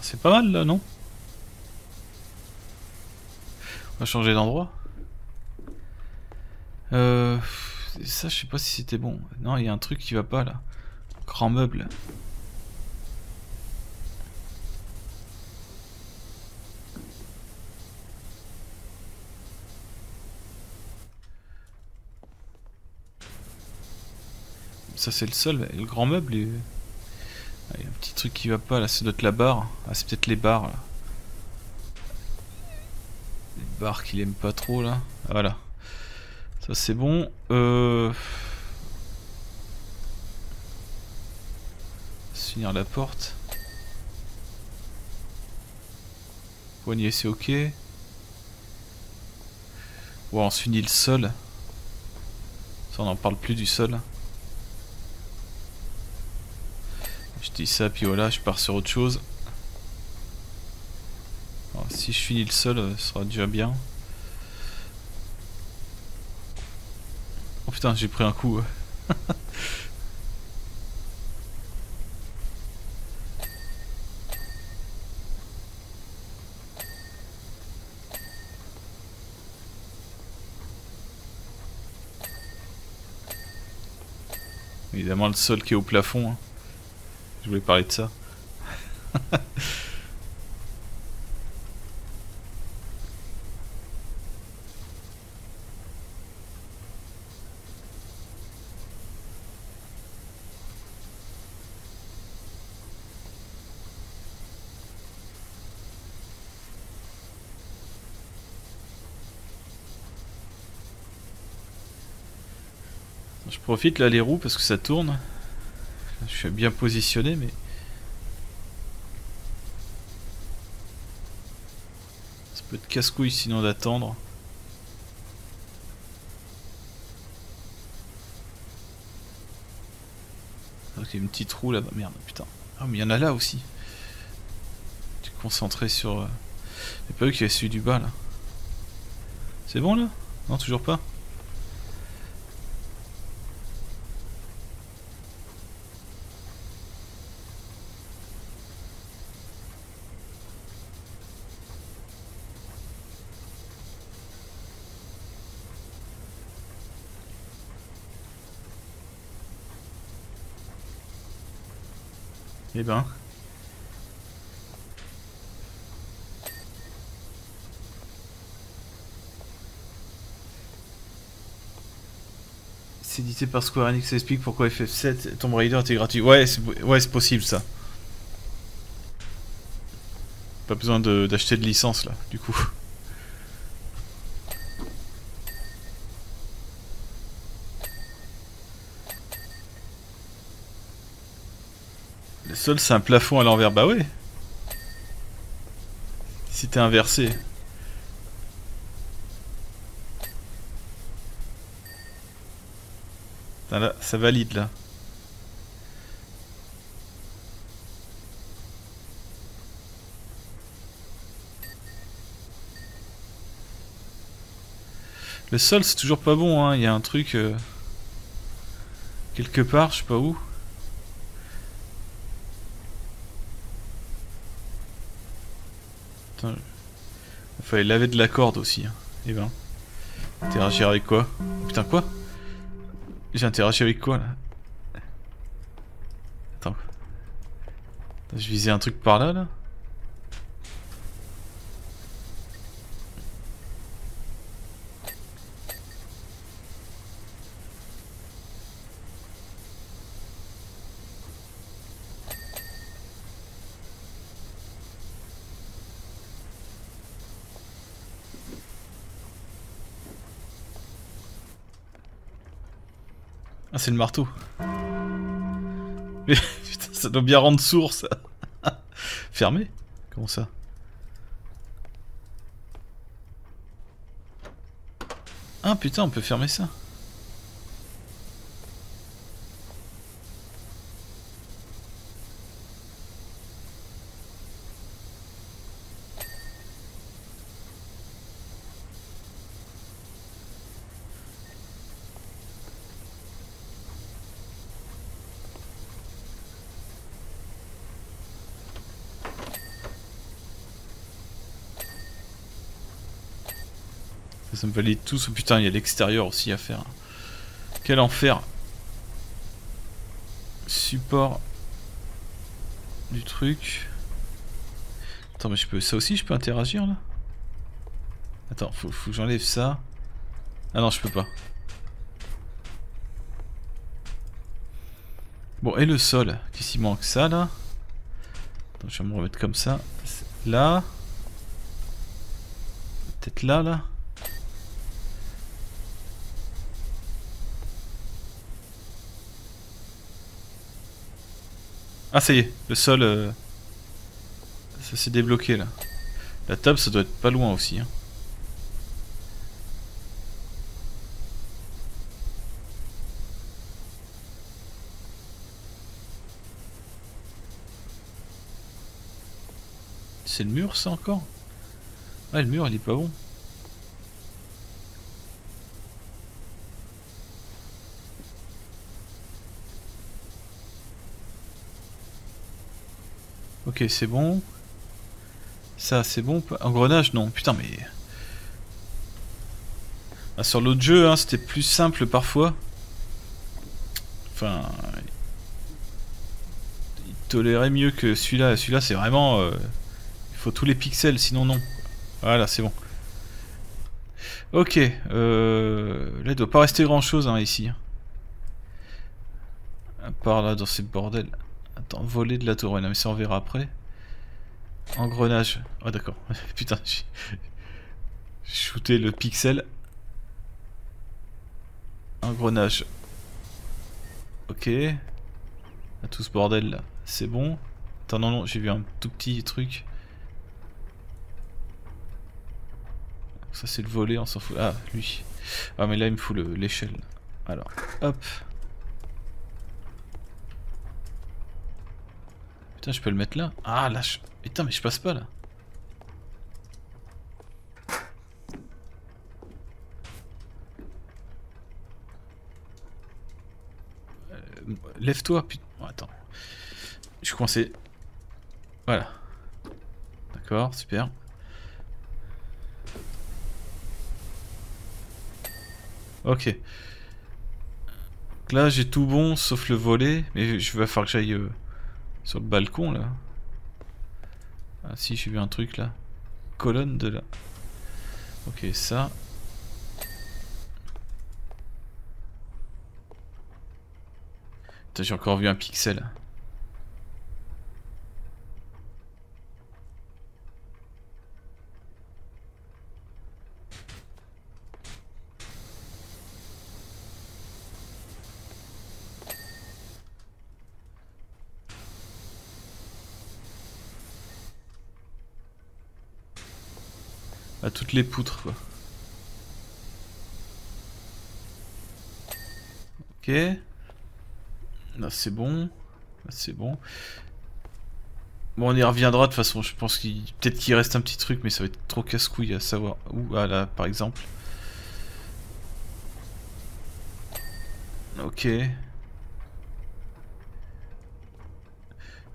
C'est pas mal là, non? Changer d'endroit. Euh, ça, je sais pas si c'était bon. Non, il y a un truc qui va pas là. Grand meuble. Ça, c'est le. Et le grand meuble. Ah, il y a un petit truc qui va pas là. Ça doit être la barre. Ah, c'est peut-être les barres là. Les barres qu'il aime pas trop là. Voilà. Ça c'est bon. Euh... Finir la porte. Poignée c'est ok. Ouais, on se finit le sol. Ça on n'en parle plus du sol. Je dis ça puis voilà, je pars sur autre chose. Si je finis le sol, euh, ce sera déjà bien. Oh putain, j'ai pris un coup. Évidemment le sol qui est au plafond. hein. Je voulais parler de ça. profite là les roues parce que ça tourne. Je suis bien positionné mais... Ça peut être casse-couille sinon d'attendre. Ok, une petite roue là-bas. Merde, putain. Ah, mais il y en a là aussi. Tu concentré sur. Euh... C'est pas eux qui a celui du bas là. C'est bon là? Non, toujours pas? Eh ben. C'est édité par Square Enix, ça explique pourquoi FF7 Tomb Raider était gratuit. Ouais, c'est possible ça. Pas besoin de- d'acheter de, licence là, du coup. Sol c'est un plafond à l'envers, bah ouais. Si t'es inversé. Là, ça valide là. Le sol c'est toujours pas bon, hein. il y a un truc euh, quelque part, je sais pas où. Attends, il fallait laver de la corde aussi. Hein. Et eh ben, interagir avec quoi? Putain quoi? J'ai interagi avec quoi là? Attends. Je visais un truc par là là? C'est le marteau. Mais ça doit bien rendre sourd ça. Fermé? Comment ça? Ah putain, on peut fermer ça. Valide tous. Oh putain, il y a l'extérieur aussi à faire. Quel enfer. Support du truc. Attends, mais je peux. Ça aussi, je peux interagir là? Attends, faut, faut que j'enlève ça. Ah non, je peux pas. Bon, et le sol? Qu'est-ce qu'il manque? Ça là? Je vais me remettre comme ça. Là. Peut-être là, là? Ah ça y est, le sol... Euh, ça s'est débloqué là. La table ça doit être pas loin aussi. Hein. C'est le mur ça encore? Ah le mur il est pas bon. Ok, c'est bon. Ça, c'est bon. Engrenage, non. Putain, mais... Ah, sur l'autre jeu, hein, c'était plus simple parfois. Enfin... Il tolérait mieux que celui-là. Celui-là, c'est vraiment... Euh, il faut tous les pixels, sinon non. Voilà, c'est bon. Ok. Euh... Là, il doit pas rester grand-chose, hein, ici. À part là, dans ces bordels. Voler de la tour. Mais ça on verra après. Engrenage. Oh d'accord. Putain, j'ai shooté le pixel. Engrenage. Ok. À tout ce bordel là. C'est bon. Attends, non, non, j'ai vu un tout petit truc. Ça c'est le volet, on s'en fout. Ah, lui. Ah mais là il me fout l'échelle. Alors, hop. Je peux le mettre là Ah, là, je... Putain, mais je passe pas, là. Euh, lève-toi, putain. attends. Je suis coincé. Voilà. D'accord, super. Ok. là, j'ai tout bon, sauf le volet. Mais je vais falloir que j'aille... Euh, sur le balcon là. Ah si j'ai vu un truc là. Colonne de là. Ok ça. J'ai encore vu un pixel. À toutes les poutres quoi. Ok. Là c'est bon. Là c'est bon. Bon, on y reviendra de toute façon. Je pense qu'il peut-être qu'il reste un petit truc, mais ça va être trop casse-couille à savoir où. Ah là, par exemple. Ok.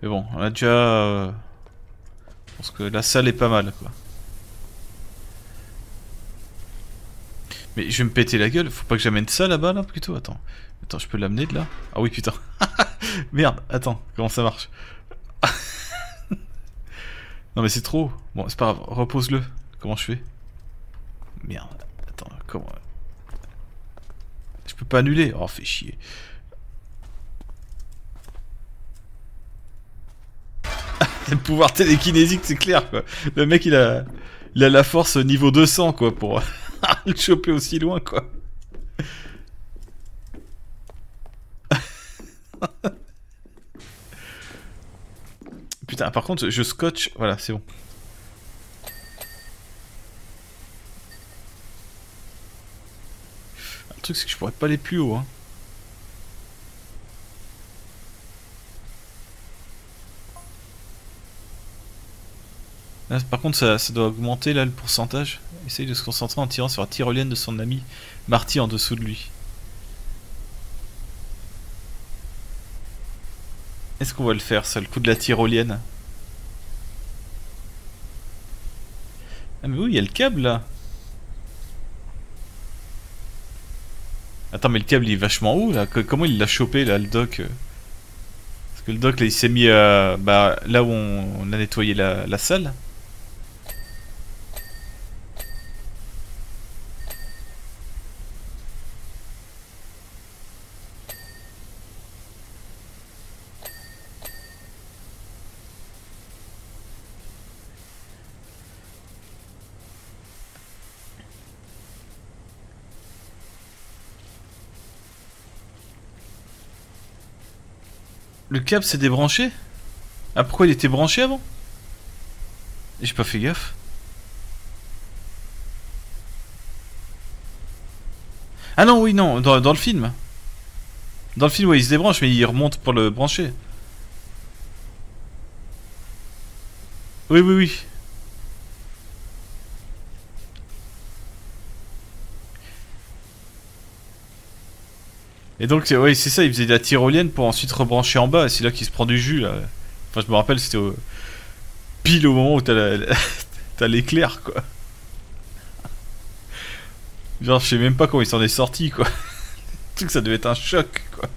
Mais bon, on a déjà... Euh... Je pense que la salle est pas mal, quoi. Mais je vais me péter la gueule, faut pas que j'amène ça là-bas, là, plutôt Attends. Attends, je peux l'amener de là? Ah oui, putain. Merde, attends, comment ça marche? Non mais c'est trop. Bon, c'est pas grave, repose-le. Comment je fais? Merde, attends, comment... Je peux pas annuler Oh, fais chier. le pouvoir télékinésique, c'est clair, quoi. Le mec, il a, il a la force niveau 200, quoi, pour le choper aussi loin, quoi. Putain, par contre, je scotch. Voilà, c'est bon. Le truc, c'est que je pourrais pas aller plus haut. Hein. par contre, ça, ça, doit augmenter là le pourcentage. Essaye de se concentrer en tirant sur la tyrolienne de son ami Marty en dessous de lui. Est-ce qu'on va le faire, ça, le coup de la tyrolienne? Ah mais oui, il y a le câble là Attends, mais le câble il est vachement haut là Comment il l'a chopé là, le doc? Parce que le doc là il s'est mis à... Bah, là où on, a nettoyé la salle. Le câble s'est débranché Ah pourquoi il était branché avant? J'ai pas fait gaffe. Ah non oui non, dans, le film. Dans le film ouais il se débranche mais il remonte pour le brancher. Oui oui oui. Et donc, oui, c'est ça, il faisait de la tyrolienne pour ensuite rebrancher en bas. C'est là qu'il se prend du jus, là. Enfin, je me rappelle, c'était pile au moment où t'as l'éclair, quoi. Genre, je sais même pas comment il s'en est sorti, quoi. Le truc, ça devait être un choc, quoi.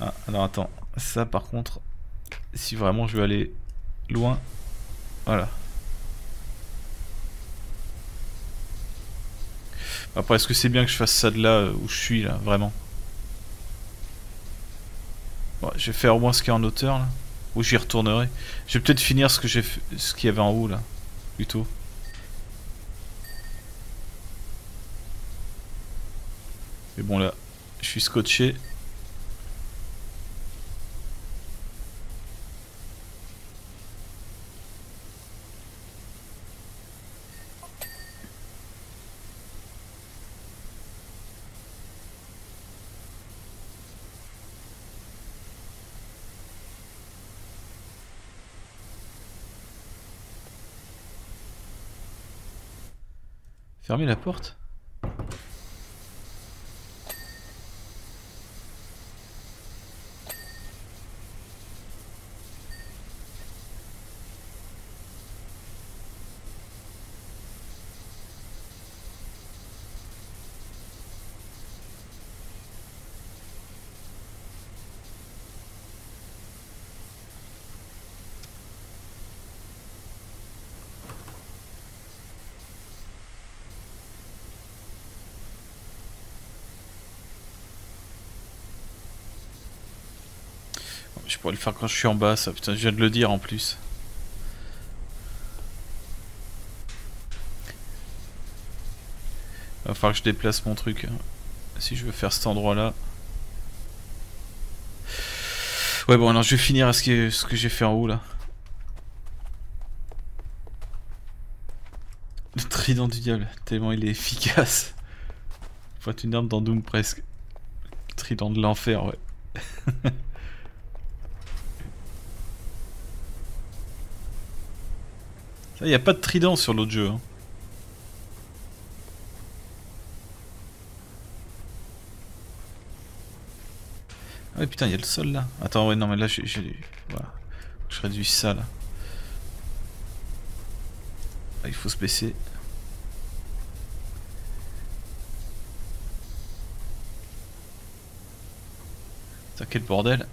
Ah, alors attends. Ça, par contre, si vraiment je veux aller loin, voilà. Après, est-ce que c'est bien que je fasse ça de là euh, où je suis, là, vraiment? Je vais faire au moins ce qu'il y a en hauteur, là. Ou j'y retournerai. Je vais peut-être finir ce ce qu'il y avait en haut, là. Plutôt. Mais bon, là, je suis scotché. Fermez la porte Je pourrais le faire quand je suis en bas, ça. Putain, je viens de le dire en plus. Va falloir que je déplace mon truc. Hein. Si je veux faire cet endroit là. Ouais bon alors je vais finir à ce que, ce que j'ai fait en haut là. Le trident du diable, tellement il est efficace. Faut être une arme dans Doom presque. Trident de l'enfer, ouais. Il n'y a pas de trident sur l'autre jeu. Hein. Ah ouais putain, il y a le sol là. Attends, ouais, non mais là j'ai... Voilà. Je réduis ça là. Ah, il faut se baisser. Putain, quel bordel.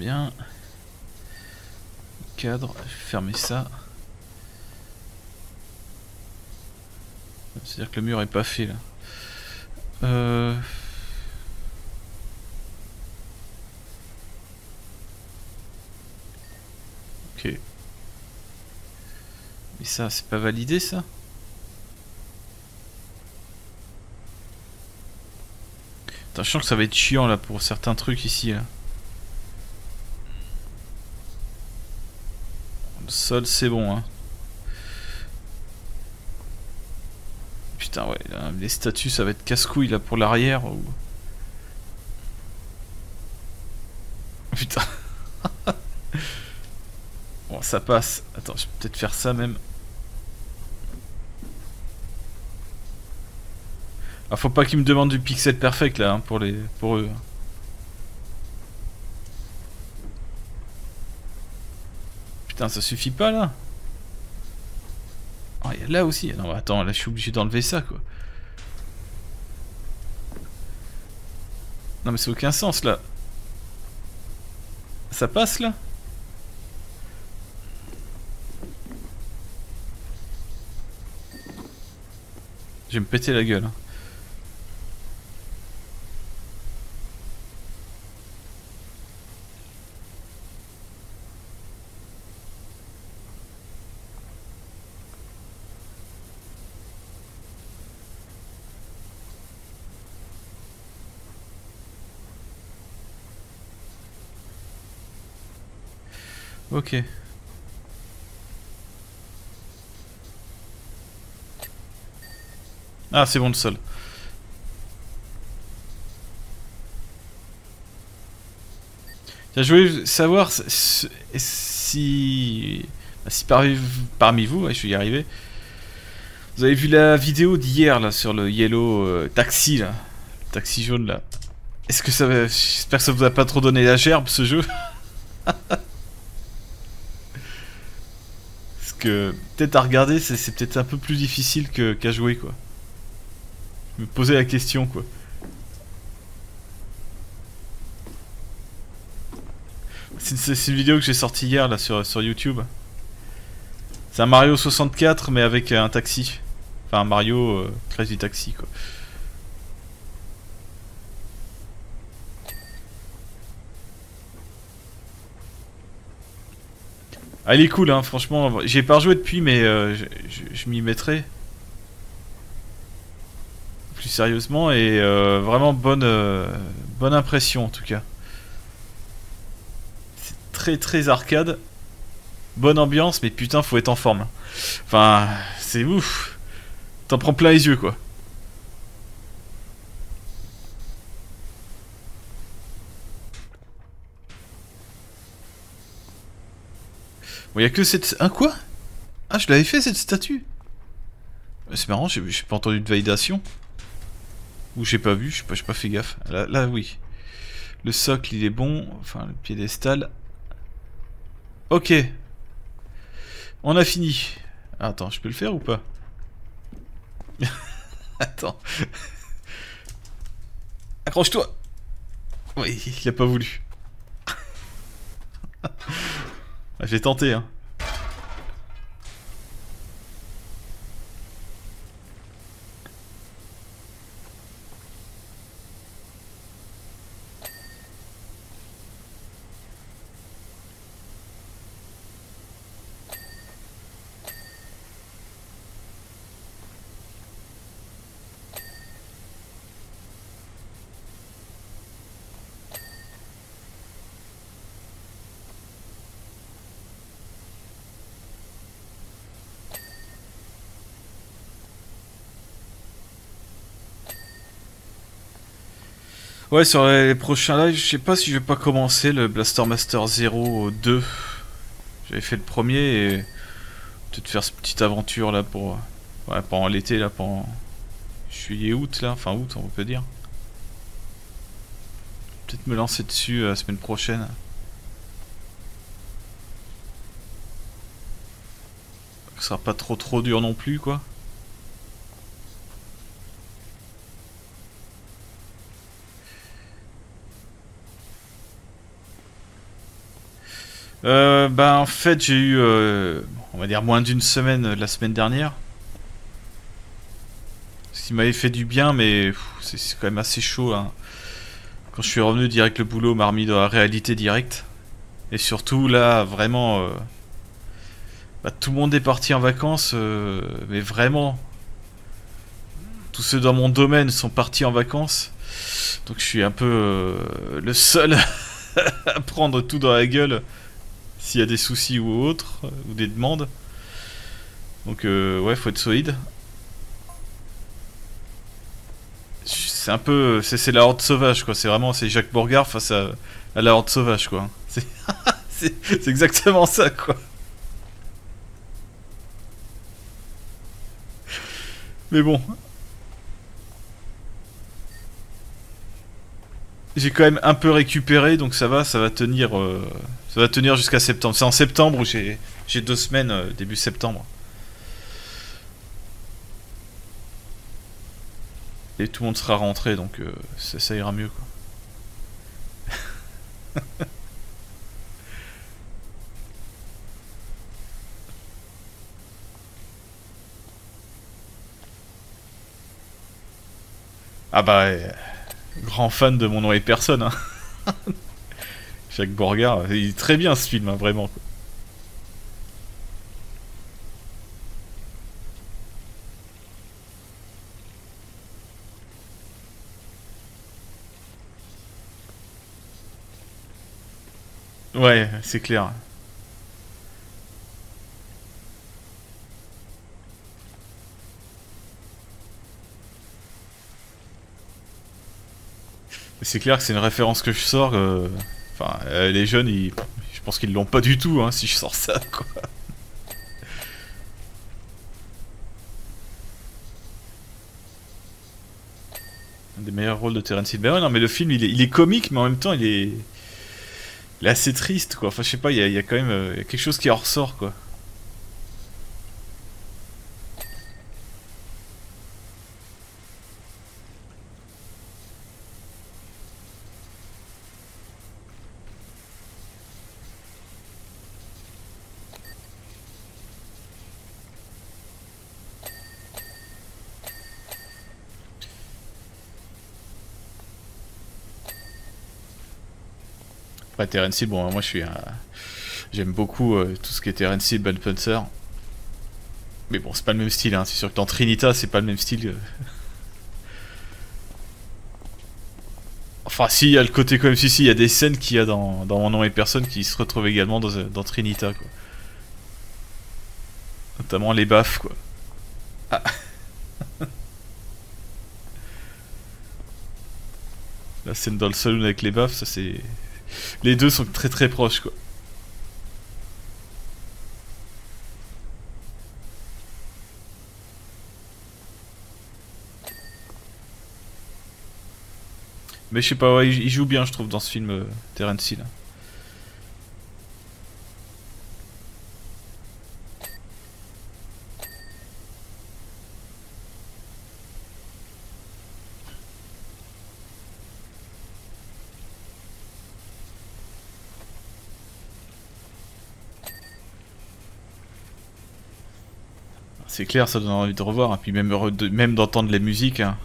bien. Cadre, fermer ça. C'est-à-dire que le mur est pas fait là. Euh... Ok. Mais ça, c'est pas validé ça? Attends, je sens que ça va être chiant là pour certains trucs ici là. Sol, c'est bon. Hein. Putain, ouais, les statues, ça va être casse-couille là pour l'arrière. Putain. bon, ça passe. Attends, je vais peut-être faire ça même. Ah, faut pas qu'ils me demandent du pixel perfect là hein, pour les pour eux. Putain, ça suffit pas là oh, y a là aussi. Non, attends, là je suis obligé d'enlever ça quoi. Non mais c'est aucun sens là. Ça passe là? Je vais me péter la gueule. Hein. Ok. Ah, c'est bon le sol. je voulais savoir si, si parmi, vous, je vais y arriver, vous avez vu la vidéo d'hier là sur le Yellow euh, Taxi là, le taxi jaune là. Est-ce que ça j'espère que ça vous a pas trop donné la gerbe ce jeu? peut-être à regarder, c'est peut-être un peu plus difficile qu'à jouer, quoi. Me poser la question, quoi. C'est une vidéo que j'ai sortie hier, là, sur, sur YouTube. C'est un Mario 64, mais avec un taxi. Enfin, un Mario euh, Crazy Taxi, quoi. Elle est cool, hein, franchement. J'ai pas rejoué depuis, mais euh, je, m'y mettrai. Plus sérieusement, et euh, vraiment bonne, euh, bonne impression en tout cas. C'est très très arcade. Bonne ambiance, mais putain, faut être en forme. Enfin, c'est ouf. T'en prends plein les yeux, quoi. Bon, y a que cette... Un quoi? Ah, je l'avais fait cette statue C'est marrant, j'ai pas entendu de validation. Ou j'ai pas vu, j'ai pas, pas fait gaffe. Là, là, oui. Le socle, il est bon. Enfin, le piédestal. Ok. On a fini. Attends, je peux le faire ou pas? Attends. Accroche-toi Oui, il a pas voulu. J'ai tenté, hein. Ouais, sur les prochains lives, je sais pas si je vais pas commencer le Blaster Master 0 2. J'avais fait le premier et peut-être faire cette petite aventure là pour ouais, pendant l'été là pendant juillet août là, enfin août on peut dire. Peut-être me lancer dessus euh, la semaine prochaine. Ce sera pas trop trop dur non plus quoi. Euh, bah en fait j'ai eu, euh, on va dire moins d'une semaine euh, la semaine dernière. Ce qui m'avait fait du bien mais c'est quand même assez chaud. Hein. Quand je suis revenu direct le boulot m'a remis dans la réalité directe. Et surtout là vraiment, euh, bah, tout le monde est parti en vacances, mais vraiment. Tous ceux dans mon domaine sont partis en vacances. Donc je suis un peu le seul à prendre tout dans la gueule s'il y a des soucis ou autres, ou des demandes. Donc euh, ouais, faut être solide. C'est un peu... C'est la horde sauvage, quoi. C'est vraiment... C'est Jacques Bourgard face à la horde sauvage, quoi. C'est exactement ça, quoi. Mais bon. J'ai quand même un peu récupéré, donc ça va, ça va tenir... Euh... Ça va tenir jusqu'à septembre. C'est en septembre où j'ai deux semaines, euh, début septembre. Et tout le monde sera rentré, donc euh, ça, ça, ira mieux, quoi. ah bah, grand fan de mon nom et personne, hein. Jacques Borgard, il est très bien ce film, hein, vraiment. Ouais, c'est clair. C'est clair que c'est une référence que je sors. Euh... Enfin, euh, les jeunes, je pense qu'ils l'ont pas du tout, hein, si je sors ça, quoi. Un des meilleurs rôles de Terence Hill. Ouais, non, mais le film, il est, comique, mais en même temps, il est, il est assez triste, quoi. Enfin, je sais pas, il y, a, il y a quand même euh, quelque chose qui en ressort, quoi. Après Terence Hill, bon moi je suis un... J'aime beaucoup euh, tout ce qui est Terence Hill, Ben Spencer. Mais bon, c'est pas le même style, hein. c'est sûr que dans Trinita, c'est pas le même style. Euh. Enfin, si, il y a le côté comme si, si, il y a des scènes qu'il y a dans, dans Mon nom et personne qui se retrouvent également dans, dans Trinita, quoi. Notamment les baffes, quoi. Ah. La scène dans le saloon avec les baffes, ça c'est... Les deux sont très très proches quoi. Mais je sais pas, il joue bien je trouve dans ce film euh, Terence. C'est clair, ça donne envie de revoir, et puis même, même d'entendre les musiques. Hein.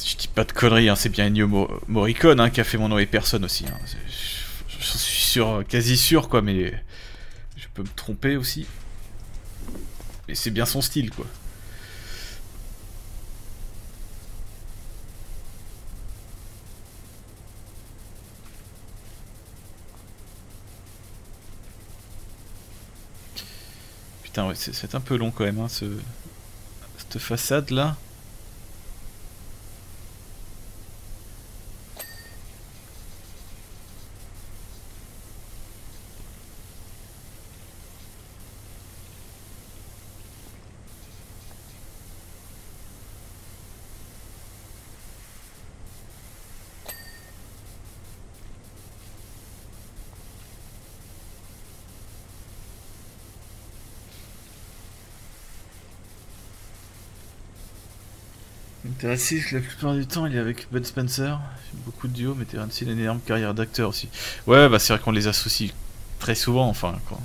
Je dis pas de conneries, hein, c'est bien Ennio Morricone hein, qui a fait mon nom et personne aussi. Hein. Je, suis sûr, quasi sûr, quoi, mais je peux me tromper aussi. Mais c'est bien son style, quoi. C'est un peu long quand même, hein, ce... cette façade là. La plupart du temps, il est avec Ben Spencer. Beaucoup de duos, mais Terence Hill a une énorme carrière d'acteur aussi. Ouais, bah c'est vrai qu'on les associe très souvent, enfin. Quand,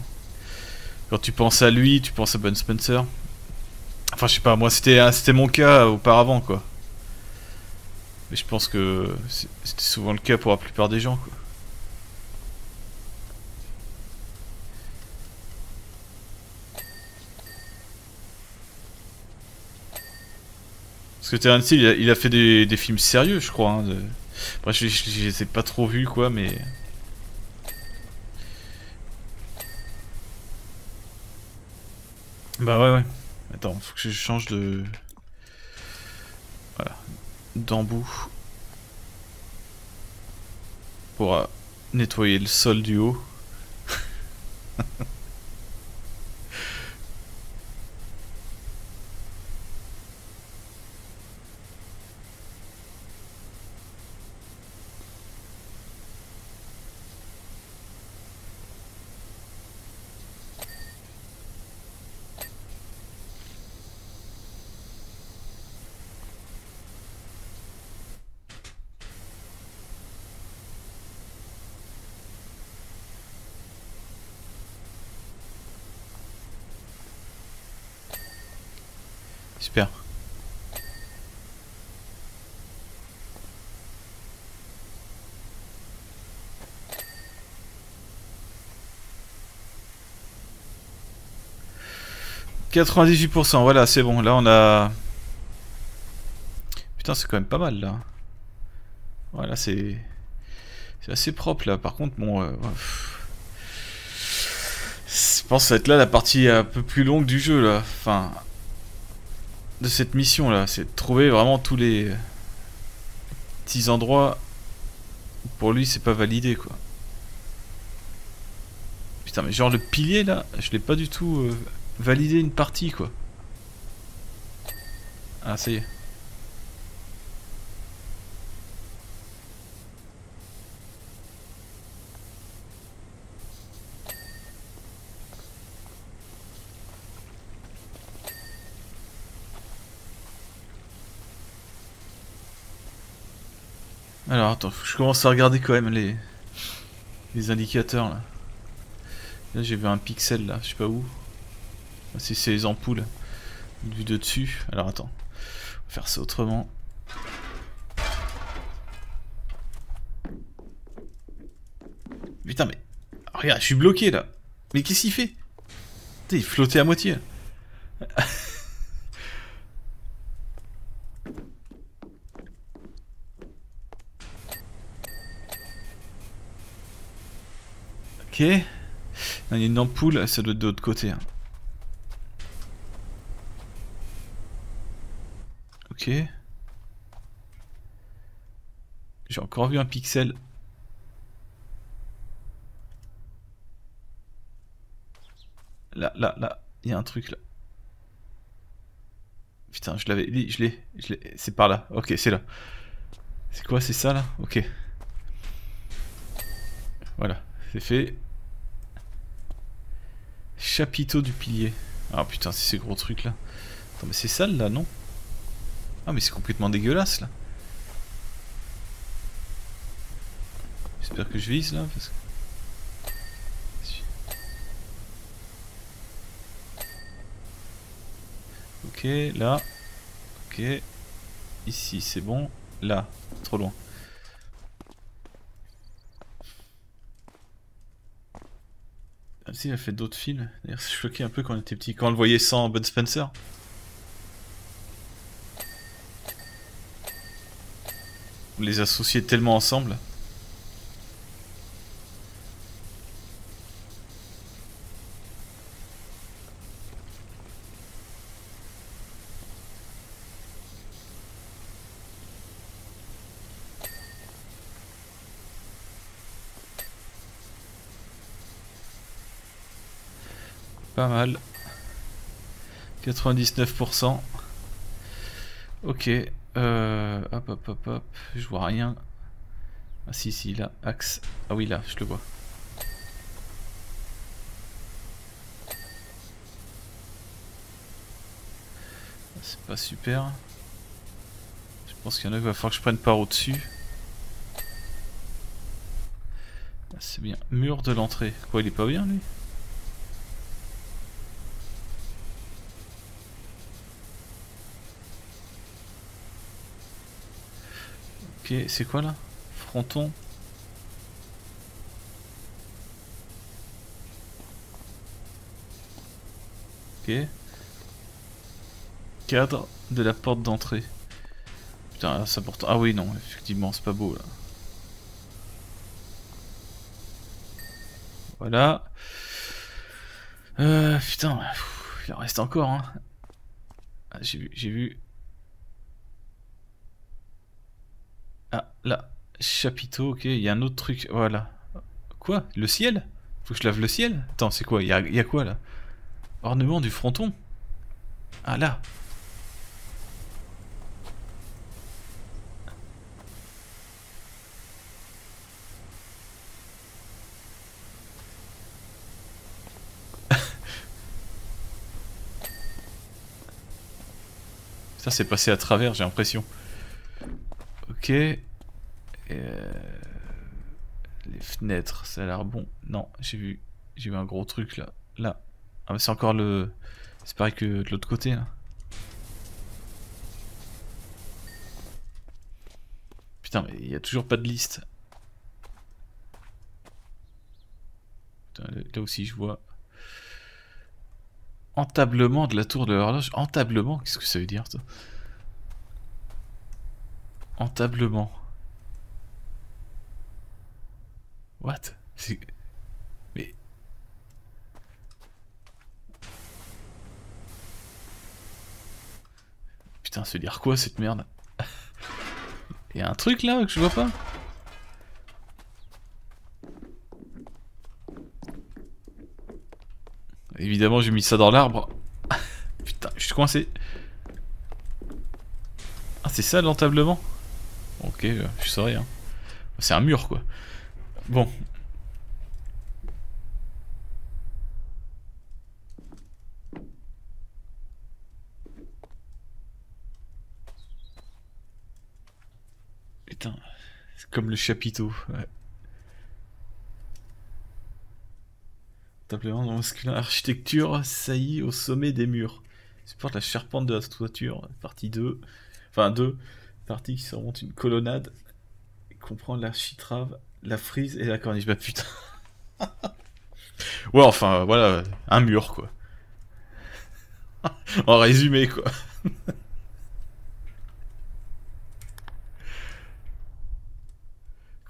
quand tu penses à lui, tu penses à Ben Spencer. Enfin, je sais pas, moi c'était c'était mon cas auparavant, quoi. Mais je pense que c'était souvent le cas pour la plupart des gens, quoi. Parce que Terence Hill, il a, fait des, films sérieux, je crois. Hein, Bref, je, je, les ai pas trop vus, quoi, mais... Bah ouais, ouais. Attends, faut que je change de... Voilà. D'embout. Pour euh, nettoyer le sol du haut. Super. « 98%, voilà, c'est bon. Là, on a... Putain, c'est quand même pas mal, là. Voilà, c'est... C'est assez propre, là. Par contre, bon... Euh, je pense que être là la partie un peu plus longue du jeu, là. Enfin, de cette mission là, c'est de trouver vraiment tous les petits endroits pour lui c'est pas validé quoi. Putain mais genre le pilier là, je l'ai pas du tout euh, validé une partie quoi. Ah ça y est. Alors attends, je commence à regarder quand même les, les indicateurs là. Là j'ai vu un pixel là, je sais pas où. C'est les ampoules du de dessus. Alors attends, on va faire ça autrement. Putain mais... regarde, je suis bloqué là. Mais qu'est-ce qu'il fait? Putain, il flottait à moitié. Ok. Il y a une ampoule, être de l'autre côté. Ok. J'ai encore vu un pixel. Là, là, là, il y a un truc là. Putain, je l'avais dit, je l'ai, je l'ai, c'est par là. Ok, c'est là. C'est quoi, c'est ça là? Ok. Voilà, c'est fait. Chapiteau du pilier. Ah putain, c'est ces gros trucs là. Attends, mais c'est sale là, non? Ah, mais c'est complètement dégueulasse là. J'espère que je vise là. Parce que... Ok, là. Ok. Ici, c'est bon. Là, trop loin. si, il a fait d'autres films. D'ailleurs, c'est choqué un peu quand on était petit, quand on le voyait sans Bud Spencer. Les associait tellement ensemble. Pas mal. 99%. Ok. Euh, hop, hop, hop, hop. Je vois rien. Ah si, si, là. Axe. Ah oui, là, je le vois. C'est pas super. Je pense qu'il y en a qui va falloir que je prenne part au-dessus. Ah, c'est bien. Mur de l'entrée. Quoi, il est pas bien lui? C'est quoi là? Fronton? Ok. Cadre de la porte d'entrée. Putain, ça porte... Ah oui, non, effectivement, c'est pas beau là. Voilà. Euh, putain, il en reste encore, hein. Ah, j'ai vu, j'ai vu. Là, chapiteau, ok, il y a un autre truc, voilà. Quoi? Le ciel? Faut que je lave le ciel? Attends, c'est quoi? Il y a, quoi là? Ornement du fronton? Ah là. Ça c'est passé à travers, j'ai l'impression. Ok. Euh, les fenêtres, ça a l'air bon. Non, j'ai vu, j'ai vu un gros truc là. Là. Ah mais c'est encore le... C'est pareil que de l'autre côté là. Putain mais il n'y a toujours pas de liste. Là aussi je vois Entablement de la tour de l'horloge. Entablement Qu'est-ce que ça veut dire ça? Entablement. What? Mais... Putain, veut dire quoi cette merde? Il y a un truc là que je vois pas? Évidemment, j'ai mis ça dans l'arbre. Putain, je suis coincé. Ah, c'est ça l'entablement? Ok, euh, je saurais. Hein. C'est un mur, quoi. Bon. Putain, c'est comme le chapiteau. Ouais. Simplement masculin, architecture saillie au sommet des murs. Supporte la charpente de la toiture, partie 2. Enfin 2, partie qui surmonte une colonnade. Comprend l'architrave, la frise et la corniche. Bah putain. ouais, enfin voilà, un mur quoi. en résumé quoi.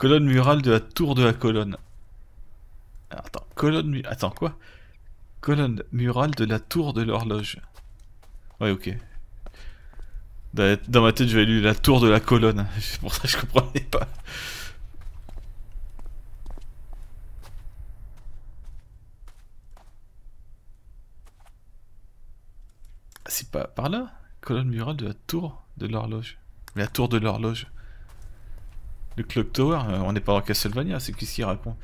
Colonne murale de la tour de la colonne. Attends, colonne... Attends, quoi? Colonne murale de la tour de l'horloge. Ouais, ok. Dans ma tête, j'avais lu la tour de la colonne. C'est pour ça que je comprenais pas. C'est pas par là Colonne murale de la tour de l'horloge. La tour de l'horloge. Le Clock Tower, euh, on n'est pas en Castlevania, c'est qu'est-ce qu'il raconte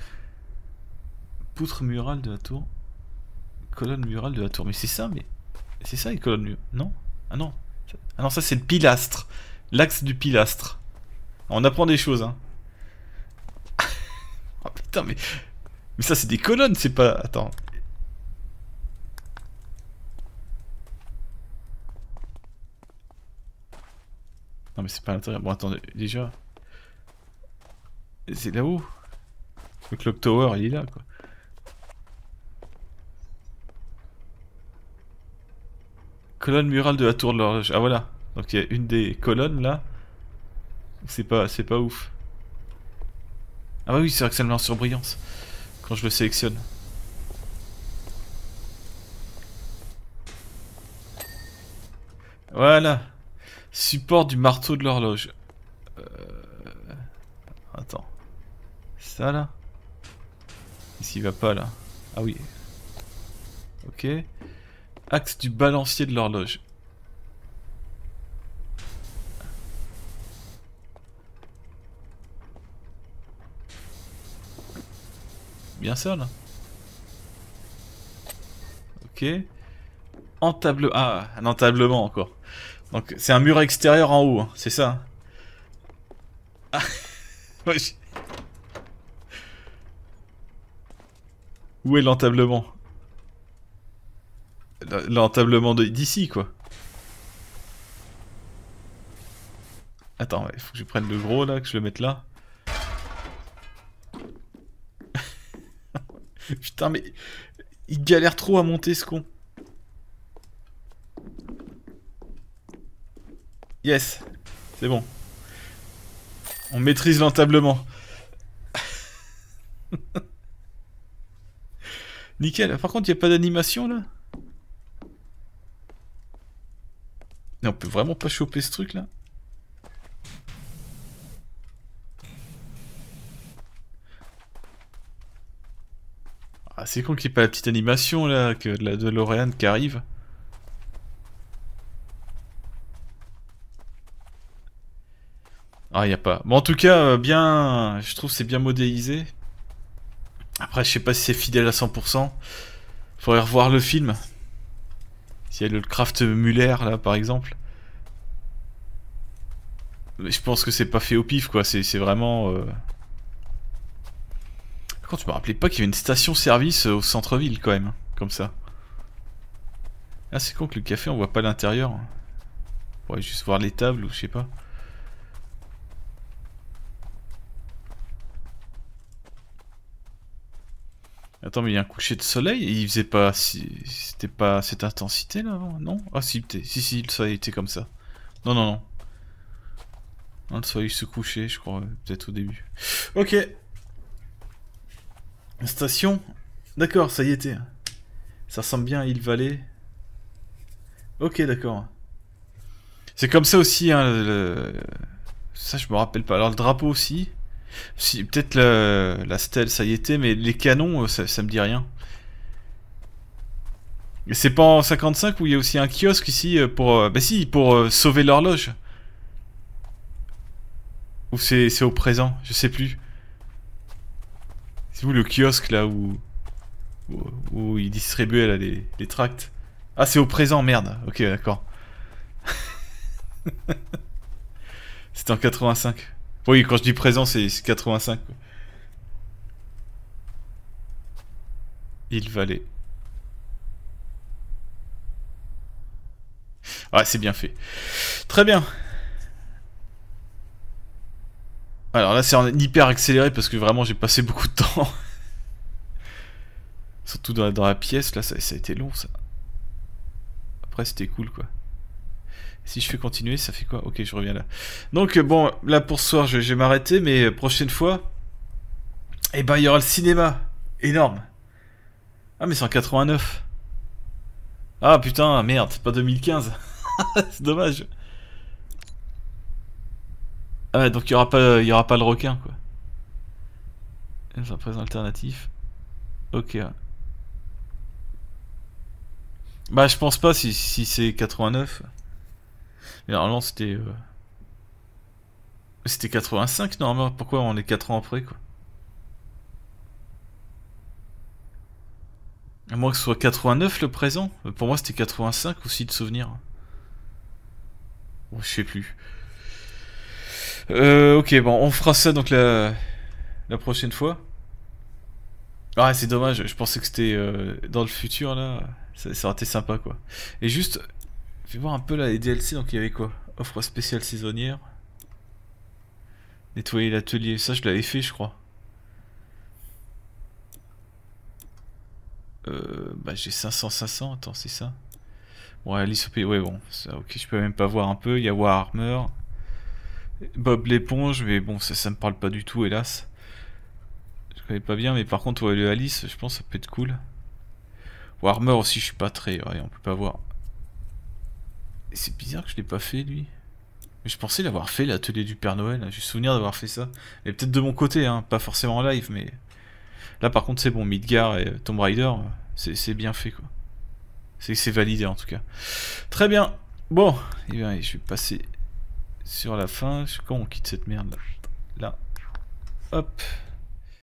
Poutre murale de la tour. Colonne murale de la tour. Mais c'est ça, mais. C'est ça les colonnes murales. Non? Ah non. Ah non, ça c'est le pilastre. L'axe du pilastre. On apprend des choses, hein. oh putain, mais. Mais ça c'est des colonnes, c'est pas. Attends. Non mais c'est pas l'intérieur. Bon attendez, déjà. C'est là-haut. Le clock tower il est là quoi. Colonne murale de la tour de l'horloge. Ah voilà. Donc il y a une des colonnes là. C'est pas, c'est pas ouf. Ah bah oui, c'est vrai que ça me lance sur brillance. Quand je le sélectionne. Voilà. Support du marteau de l'horloge. Euh... Attends. Ça là? Ici il va pas là? Ah oui. Ok. Axe du balancier de l'horloge. Bien ça là. Ok. Entable... Ah, un entablement encore. Donc c'est un mur extérieur en haut, hein, c'est ça Où est l'entablement? L'entablement d'ici, quoi. Attends, il faut que je prenne le gros, là, que je le mette là. Putain, mais... Il galère trop à monter, ce con. Yes, c'est bon. On maîtrise l'entablement. Nickel. Par contre, il n'y a pas d'animation là? Mais on peut vraiment pas choper ce truc là Ah, c'est con qu'il n'y ait pas la petite animation là, que de la qui arrive. Ah, il a pas. Bon, en tout cas, euh, bien... Je trouve c'est bien modélisé. Après, je sais pas si c'est fidèle à 100%. Faudrait revoir le film. S'il y a le Kraft Muller, là, par exemple. Mais je pense que c'est pas fait au pif, quoi. C'est vraiment... Euh... Quand tu me rappelais pas qu'il y avait une station-service euh, au centre-ville, quand même. Comme ça. Ah, c'est con que le café, on voit pas l'intérieur. On pourrait juste voir les tables, ou je sais pas. Attends, mais il y a un coucher de soleil et il faisait pas. C'était pas cette intensité là avant Non? Ah, si, si, si, le soleil était comme ça. Non, non, non. le soleil se couchait, je crois, peut-être au début. Ok. Station. D'accord, ça y était. Ça ressemble bien à Île Vallée. Ok, d'accord. C'est comme ça aussi, hein, le... Ça, je me rappelle pas. Alors, le drapeau aussi. Si, peut-être la, stèle, ça y était, mais les canons, euh, ça, me dit rien. C'est pas en 55 où il y a aussi un kiosque ici euh, pour... Euh, bah si, pour sauver l'horloge. Ou c'est au présent, je sais plus. C'est où le kiosque là où... Où, où il distribuait les, les tracts? Ah c'est au présent, merde. Ok, d'accord. C'était en 85. Oui, quand je dis présent, c'est 85. Quoi. Il valait. Ouais, c'est bien fait. Très bien. Alors là, c'est en hyper accéléré parce que vraiment, j'ai passé beaucoup de temps. Surtout dans la, pièce, là, ça, ça a été long, ça. Après, c'était cool, quoi. Si je fais continuer, ça fait quoi? Ok, je reviens là. Donc, euh, bon, là pour ce soir, je, vais m'arrêter, mais euh, prochaine fois, eh ben, il y aura le cinéma. Énorme. Ah, mais c'est en 89. Ah, putain, merde, c'est pas 2015. c'est dommage. Ah donc il y aura pas, il y aura pas le requin, quoi. un présent alternatif. Ok. Bah, je pense pas si, si c'est 89. Mais normalement, c'était... Euh, c'était 85, normalement. Pourquoi on est 4 ans après, quoi? À moins que ce soit 89 le présent. Pour moi, c'était 85 aussi de souvenir. Bon, je sais plus. Euh, ok, bon, on fera ça donc la, la prochaine fois. Ah, c'est dommage, je pensais que c'était euh, dans le futur, là. Ça, ça aurait été sympa, quoi. Et juste, vais voir un peu là les DLC, donc il y avait quoi? Offre spéciale saisonnière. Nettoyer l'atelier, ça je l'avais fait je crois. Euh, bah j'ai 500, 500, attends c'est ça? Bon Alice au ouais bon, ça, ok je peux même pas voir un peu, il y a Warhammer. Bob l'éponge, mais bon ça, ça me parle pas du tout hélas. Je connais pas bien, mais par contre ouais, le Alice, je pense ça peut être cool. Warhammer aussi je suis pas très, ouais on peut pas voir. C'est bizarre que je l'ai pas fait lui. Mais je pensais l'avoir fait l'atelier du Père Noël. J'ai souvenir d'avoir fait ça. Et peut-être de mon côté, hein, pas forcément en live, mais là par contre c'est bon. Midgar et Tomb Raider, c'est bien fait quoi. C'est validé en tout cas. Très bien. Bon, eh bien, je vais passer sur la fin. Quand on quitte cette merde là. Hop.